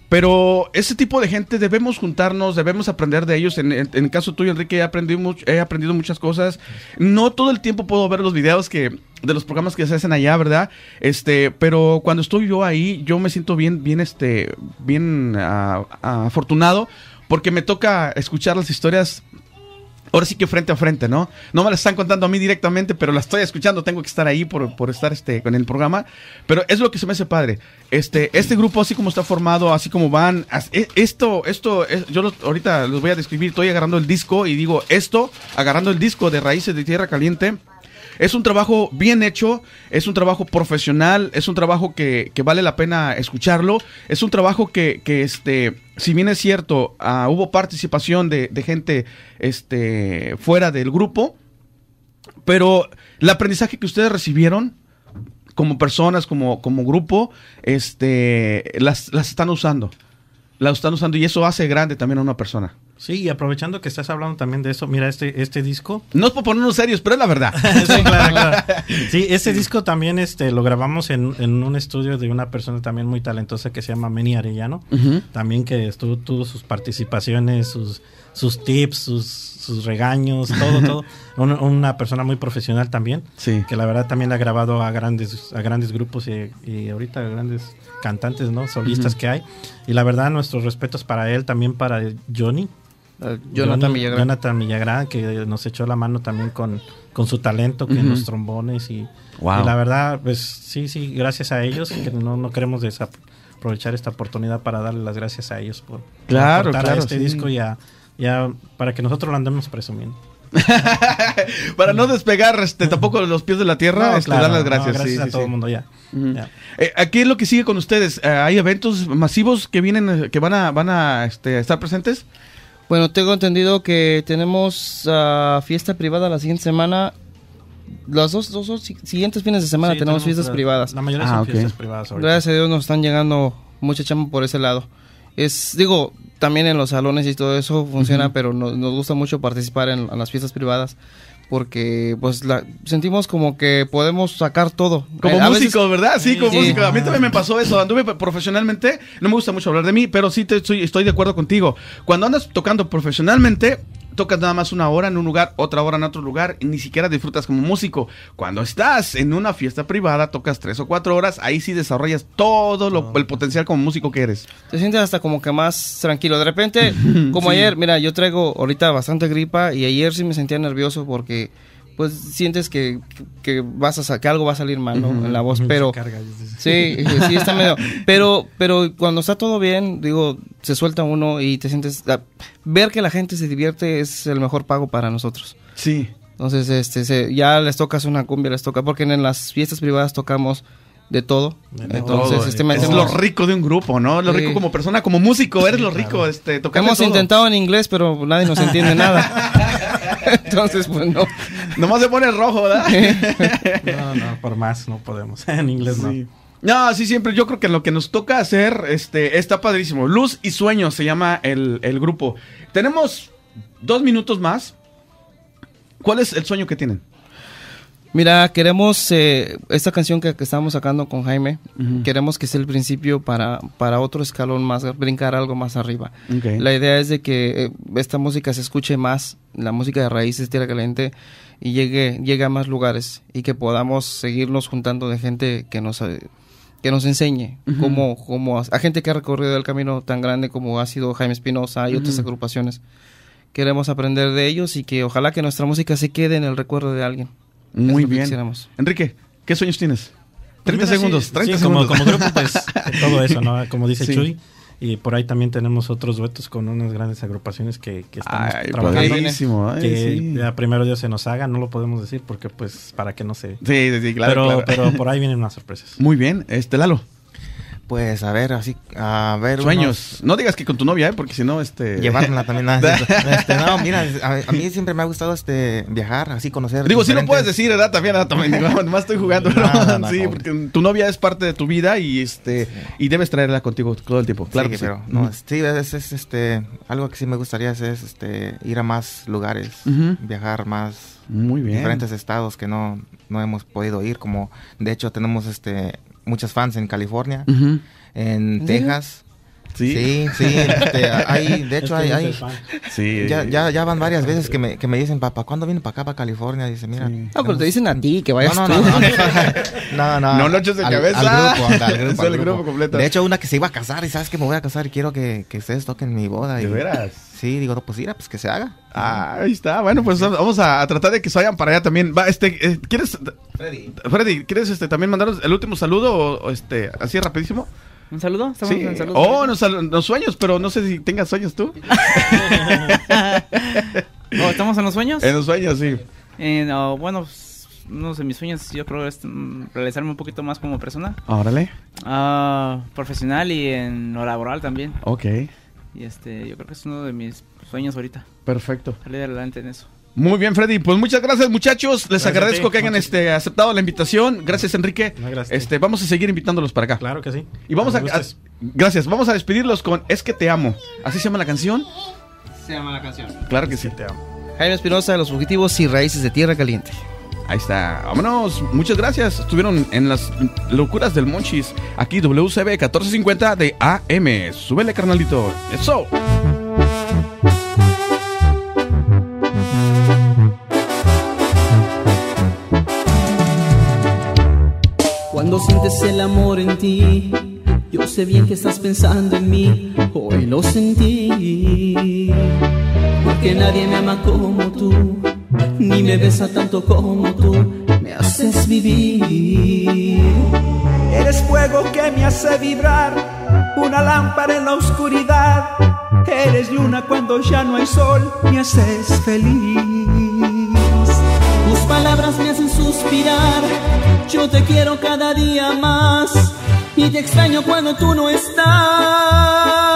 Pero ese tipo de gente debemos juntarnos, debemos aprender de ellos. En, el caso tuyo, Enrique, he aprendido, he aprendido muchas cosas. No todo el tiempo puedo ver los videos que de los programas que se hacen allá, ¿verdad? Este, pero cuando estoy yo ahí, yo me siento bien, bien, este, bien ah, afortunado porque me toca escuchar las historias ahora sí que frente a frente, ¿no? No me las están contando a mí directamente, pero la estoy escuchando, tengo que estar ahí por, por estar este, con el programa. Pero es lo que se me hace padre. Este, este grupo, así como está formado, así como van, e- esto, esto, es- yo ahorita los voy a describir, estoy agarrando el disco y digo, esto, agarrando el disco de Raíces de Tierra Caliente. Es un trabajo bien hecho, es un trabajo profesional, es un trabajo que, que vale la pena escucharlo, es un trabajo que, que, este, si bien es cierto, ah, hubo participación de, de gente este, fuera del grupo, pero el aprendizaje que ustedes recibieron como personas, como, como grupo, este, las, las están usando. Las están usando y eso hace grande también a una persona. Sí, y aprovechando que estás hablando también de eso, mira este, este disco. No es por ponernos serios, pero es la verdad. (laughs) sí, claro, claro. (laughs) Sí, este disco también este, lo grabamos en, en un estudio de una persona también muy talentosa que se llama Meni Arellano. También que estuvo, tuvo sus participaciones, sus, sus tips, sus, sus regaños, todo, (laughs) todo. Una, una persona muy profesional también. Sí. Que la verdad también ha grabado a grandes, a grandes grupos y, y ahorita a grandes cantantes, ¿no? Solistas Ujú. que hay. Y la verdad, nuestros respetos para él, también para Johnny. Jonathan Johnny- Villagrán. Jonathan Villagrán, que nos echó la mano también con, con su talento, que en Ujú. los trombones. Y, Wow. y la verdad, pues sí, sí, gracias a ellos, que no, no queremos desaprovechar esta oportunidad para darle las gracias a ellos por, Claro, claro, a este sí. disco y a- y a- para que nosotros lo andemos presumiendo. (laughs) Para no despegar este, tampoco los pies de la tierra, No, este, claro, dar las no, gracias. gracias sí, a sí, todo sí. el mundo ya. Ya. Eh, aquí es lo que sigue con ustedes. Eh, ¿Hay eventos masivos que vienen, eh, que van a, van a este, estar presentes? Bueno, tengo entendido que tenemos ah, fiesta privada la siguiente semana. Los dos, dos- dos si- siguientes fines de semana Sí, tenemos, tenemos fiestas la- privadas. la mayoría son Ah, ok. fiestas privadas ahorita. Gracias a Dios nos están llegando mucha chamba por ese lado. Es, digo, también en los salones y todo eso funciona, pero nos, nos gusta mucho participar en, en las fiestas privadas porque pues la, sentimos como que podemos sacar todo. Como Eh, músico, veces- ¿verdad? Sí, como Sí. músico. A mí también me pasó eso. Anduve profesionalmente. No me gusta mucho hablar de mí, pero sí te, estoy, estoy de acuerdo contigo. Cuando andas tocando profesionalmente, tocas nada más una hora en un lugar, otra hora en otro lugar, y ni siquiera disfrutas como músico. Cuando estás en una fiesta privada, tocas tres o cuatro horas, ahí sí desarrollas todo lo- el potencial como músico que eres. Te sientes hasta como que más tranquilo. De repente, (laughs) como Sí. ayer, mira, yo traigo ahorita bastante gripa y ayer sí me sentía nervioso porque pues sientes que, que vas a sa- que algo va a salir mal, ¿no? En la voz, (laughs) pero carga, sí, sí está medio, pero pero cuando está todo bien, digo, se suelta uno y te sientes ah, ver que la gente se divierte es el mejor pago para nosotros. Sí. Entonces, este, se- ya les tocas una cumbia, les toca, porque en las fiestas privadas tocamos de todo. Entonces, Todo. este, es lo rico de un grupo, ¿no? Lo Sí. rico como persona, como músico, eres lo rico, este, tocar de Hemos todo. intentado en inglés, pero nadie nos entiende nada. (laughs) Entonces, pues no. Nomás se pone rojo, ¿verdad? No, no, por más no podemos. (laughs) en inglés Sí. No, sí, siempre. Yo creo que lo que nos toca hacer este, está padrísimo. Luz y Sueños se llama el, el grupo. Tenemos dos minutos más. ¿Cuál es el sueño que tienen? Mira, queremos eh, esta canción que, que estamos sacando con Jaime, queremos que sea el principio para, para otro escalón más, brincar algo más arriba. La idea es de que eh, esta música se escuche más, la música de raíces, tierra caliente, y llegue, llegue a más lugares y que podamos seguirnos juntando de gente que nos, eh, que nos enseñe cómo, cómo, a gente que ha recorrido el camino tan grande como ha sido Jaime Espinosa y otras agrupaciones. Queremos aprender de ellos y que ojalá que nuestra música se quede en el recuerdo de alguien. Muy bien. quisiéramos. Enrique, ¿qué sueños tienes? Pues 30 mira, sí, segundos, 30 sí, como, segundos. como grupo, pues (laughs) todo eso, ¿no? Como dice Sí. Chuy. Y por ahí también tenemos otros duetos con unas grandes agrupaciones que, que estamos Ay, trabajando. padrísimo, ay, que sí. ya primero Dios se nos haga, no lo podemos decir porque pues para que no se... Sí, sí, sí, claro, Pero, claro. pero por (laughs) ahí vienen unas sorpresas. Muy bien, este Lalo. Pues a ver, así, a ver. Sueños. No digas que con tu novia, ¿eh? porque si no, este. (laughs) Llevármela también. nada, (laughs) este, no, mira, a, a mí siempre me ha gustado este viajar, así conocer. Digo, lo diferentes- puedes decir, ¿verdad? También, ¿verdad? También, digo, (laughs) nomás estoy jugando. ¿no? No, no, no, sí, no. porque tu novia es parte de tu vida y este y debes traerla contigo todo el tiempo. Claro Sí, que sí. pero no, sí, es, es, este, algo que sí me gustaría es, es, este, ir a más lugares, viajar más, Muy bien. diferentes estados que no, no hemos podido ir, como de hecho tenemos este muchos fans en California, Ujú. en ¿En? Texas, Sí, sí, sí, este, hay, de hecho hay, hay sí, ya, ya, ya van varias veces que me, que me dicen, papá, ¿cuándo viene para acá, para California? Dice, mira. No, pero te dicen a ti que vayas no, tú. no, no, no, no, No lo eches de al, cabeza. Al grupo, anda, al (laughs) grupo, Es al grupo. grupo completo. De hecho, una que se iba a casar y sabes que me voy a casar y quiero que, que ustedes toquen mi boda. ¿De y, veras? Sí, digo, no, pues mira, pues que se haga. Ah, ahí está. Bueno, pues vamos a, a tratar de que se vayan para allá también. Va, este, eh, ¿quieres, Freddy. Freddy, ¿quieres este, también mandarnos el último saludo o, o, este, así rapidísimo? ¿Un saludo? ¿Estamos Sí. en saludos? Oh, los, los sueños, pero no sé si tengas sueños tú. (laughs) Oh, ¿Estamos en los sueños? En los sueños, sí. Eh, no, bueno, pues, uno de mis sueños yo creo es mm, realizarme un poquito más como persona. Órale. Ah, profesional y en lo laboral también. Ok. Y este, yo creo que es uno de mis sueños ahorita. Perfecto. Salir adelante en eso. Muy bien, Freddy. Pues muchas gracias, muchachos. Les Gracias agradezco ti. que hayan este, aceptado la invitación. Gracias, Enrique. No, gracias. Este, vamos a seguir invitándolos para acá. Claro que sí. Y vamos a- Gracias. Vamos a despedirlos con Es que te amo. ¿Así se llama la canción? Se llama la canción. Claro que sí. Te amo. Jaime Espinosa de los Fugitivos y Raíces de Tierra Caliente. Ahí está. Vámonos. Muchas gracias. Estuvieron en las locuras del Monchis. Aquí WCB 1450 de AM. Súbele, carnalito. Eso. Cuando sientes el amor en ti, yo sé bien que estás pensando en mí, hoy lo sentí. Porque nadie me ama como tú, ni me besa tanto como tú, me haces vivir. Eres fuego que me hace vibrar, una lámpara en la oscuridad. Eres luna cuando ya no hay sol, me haces feliz. Tus palabras me hacen suspirar, yo te quiero cada día más y te extraño cuando tú no estás.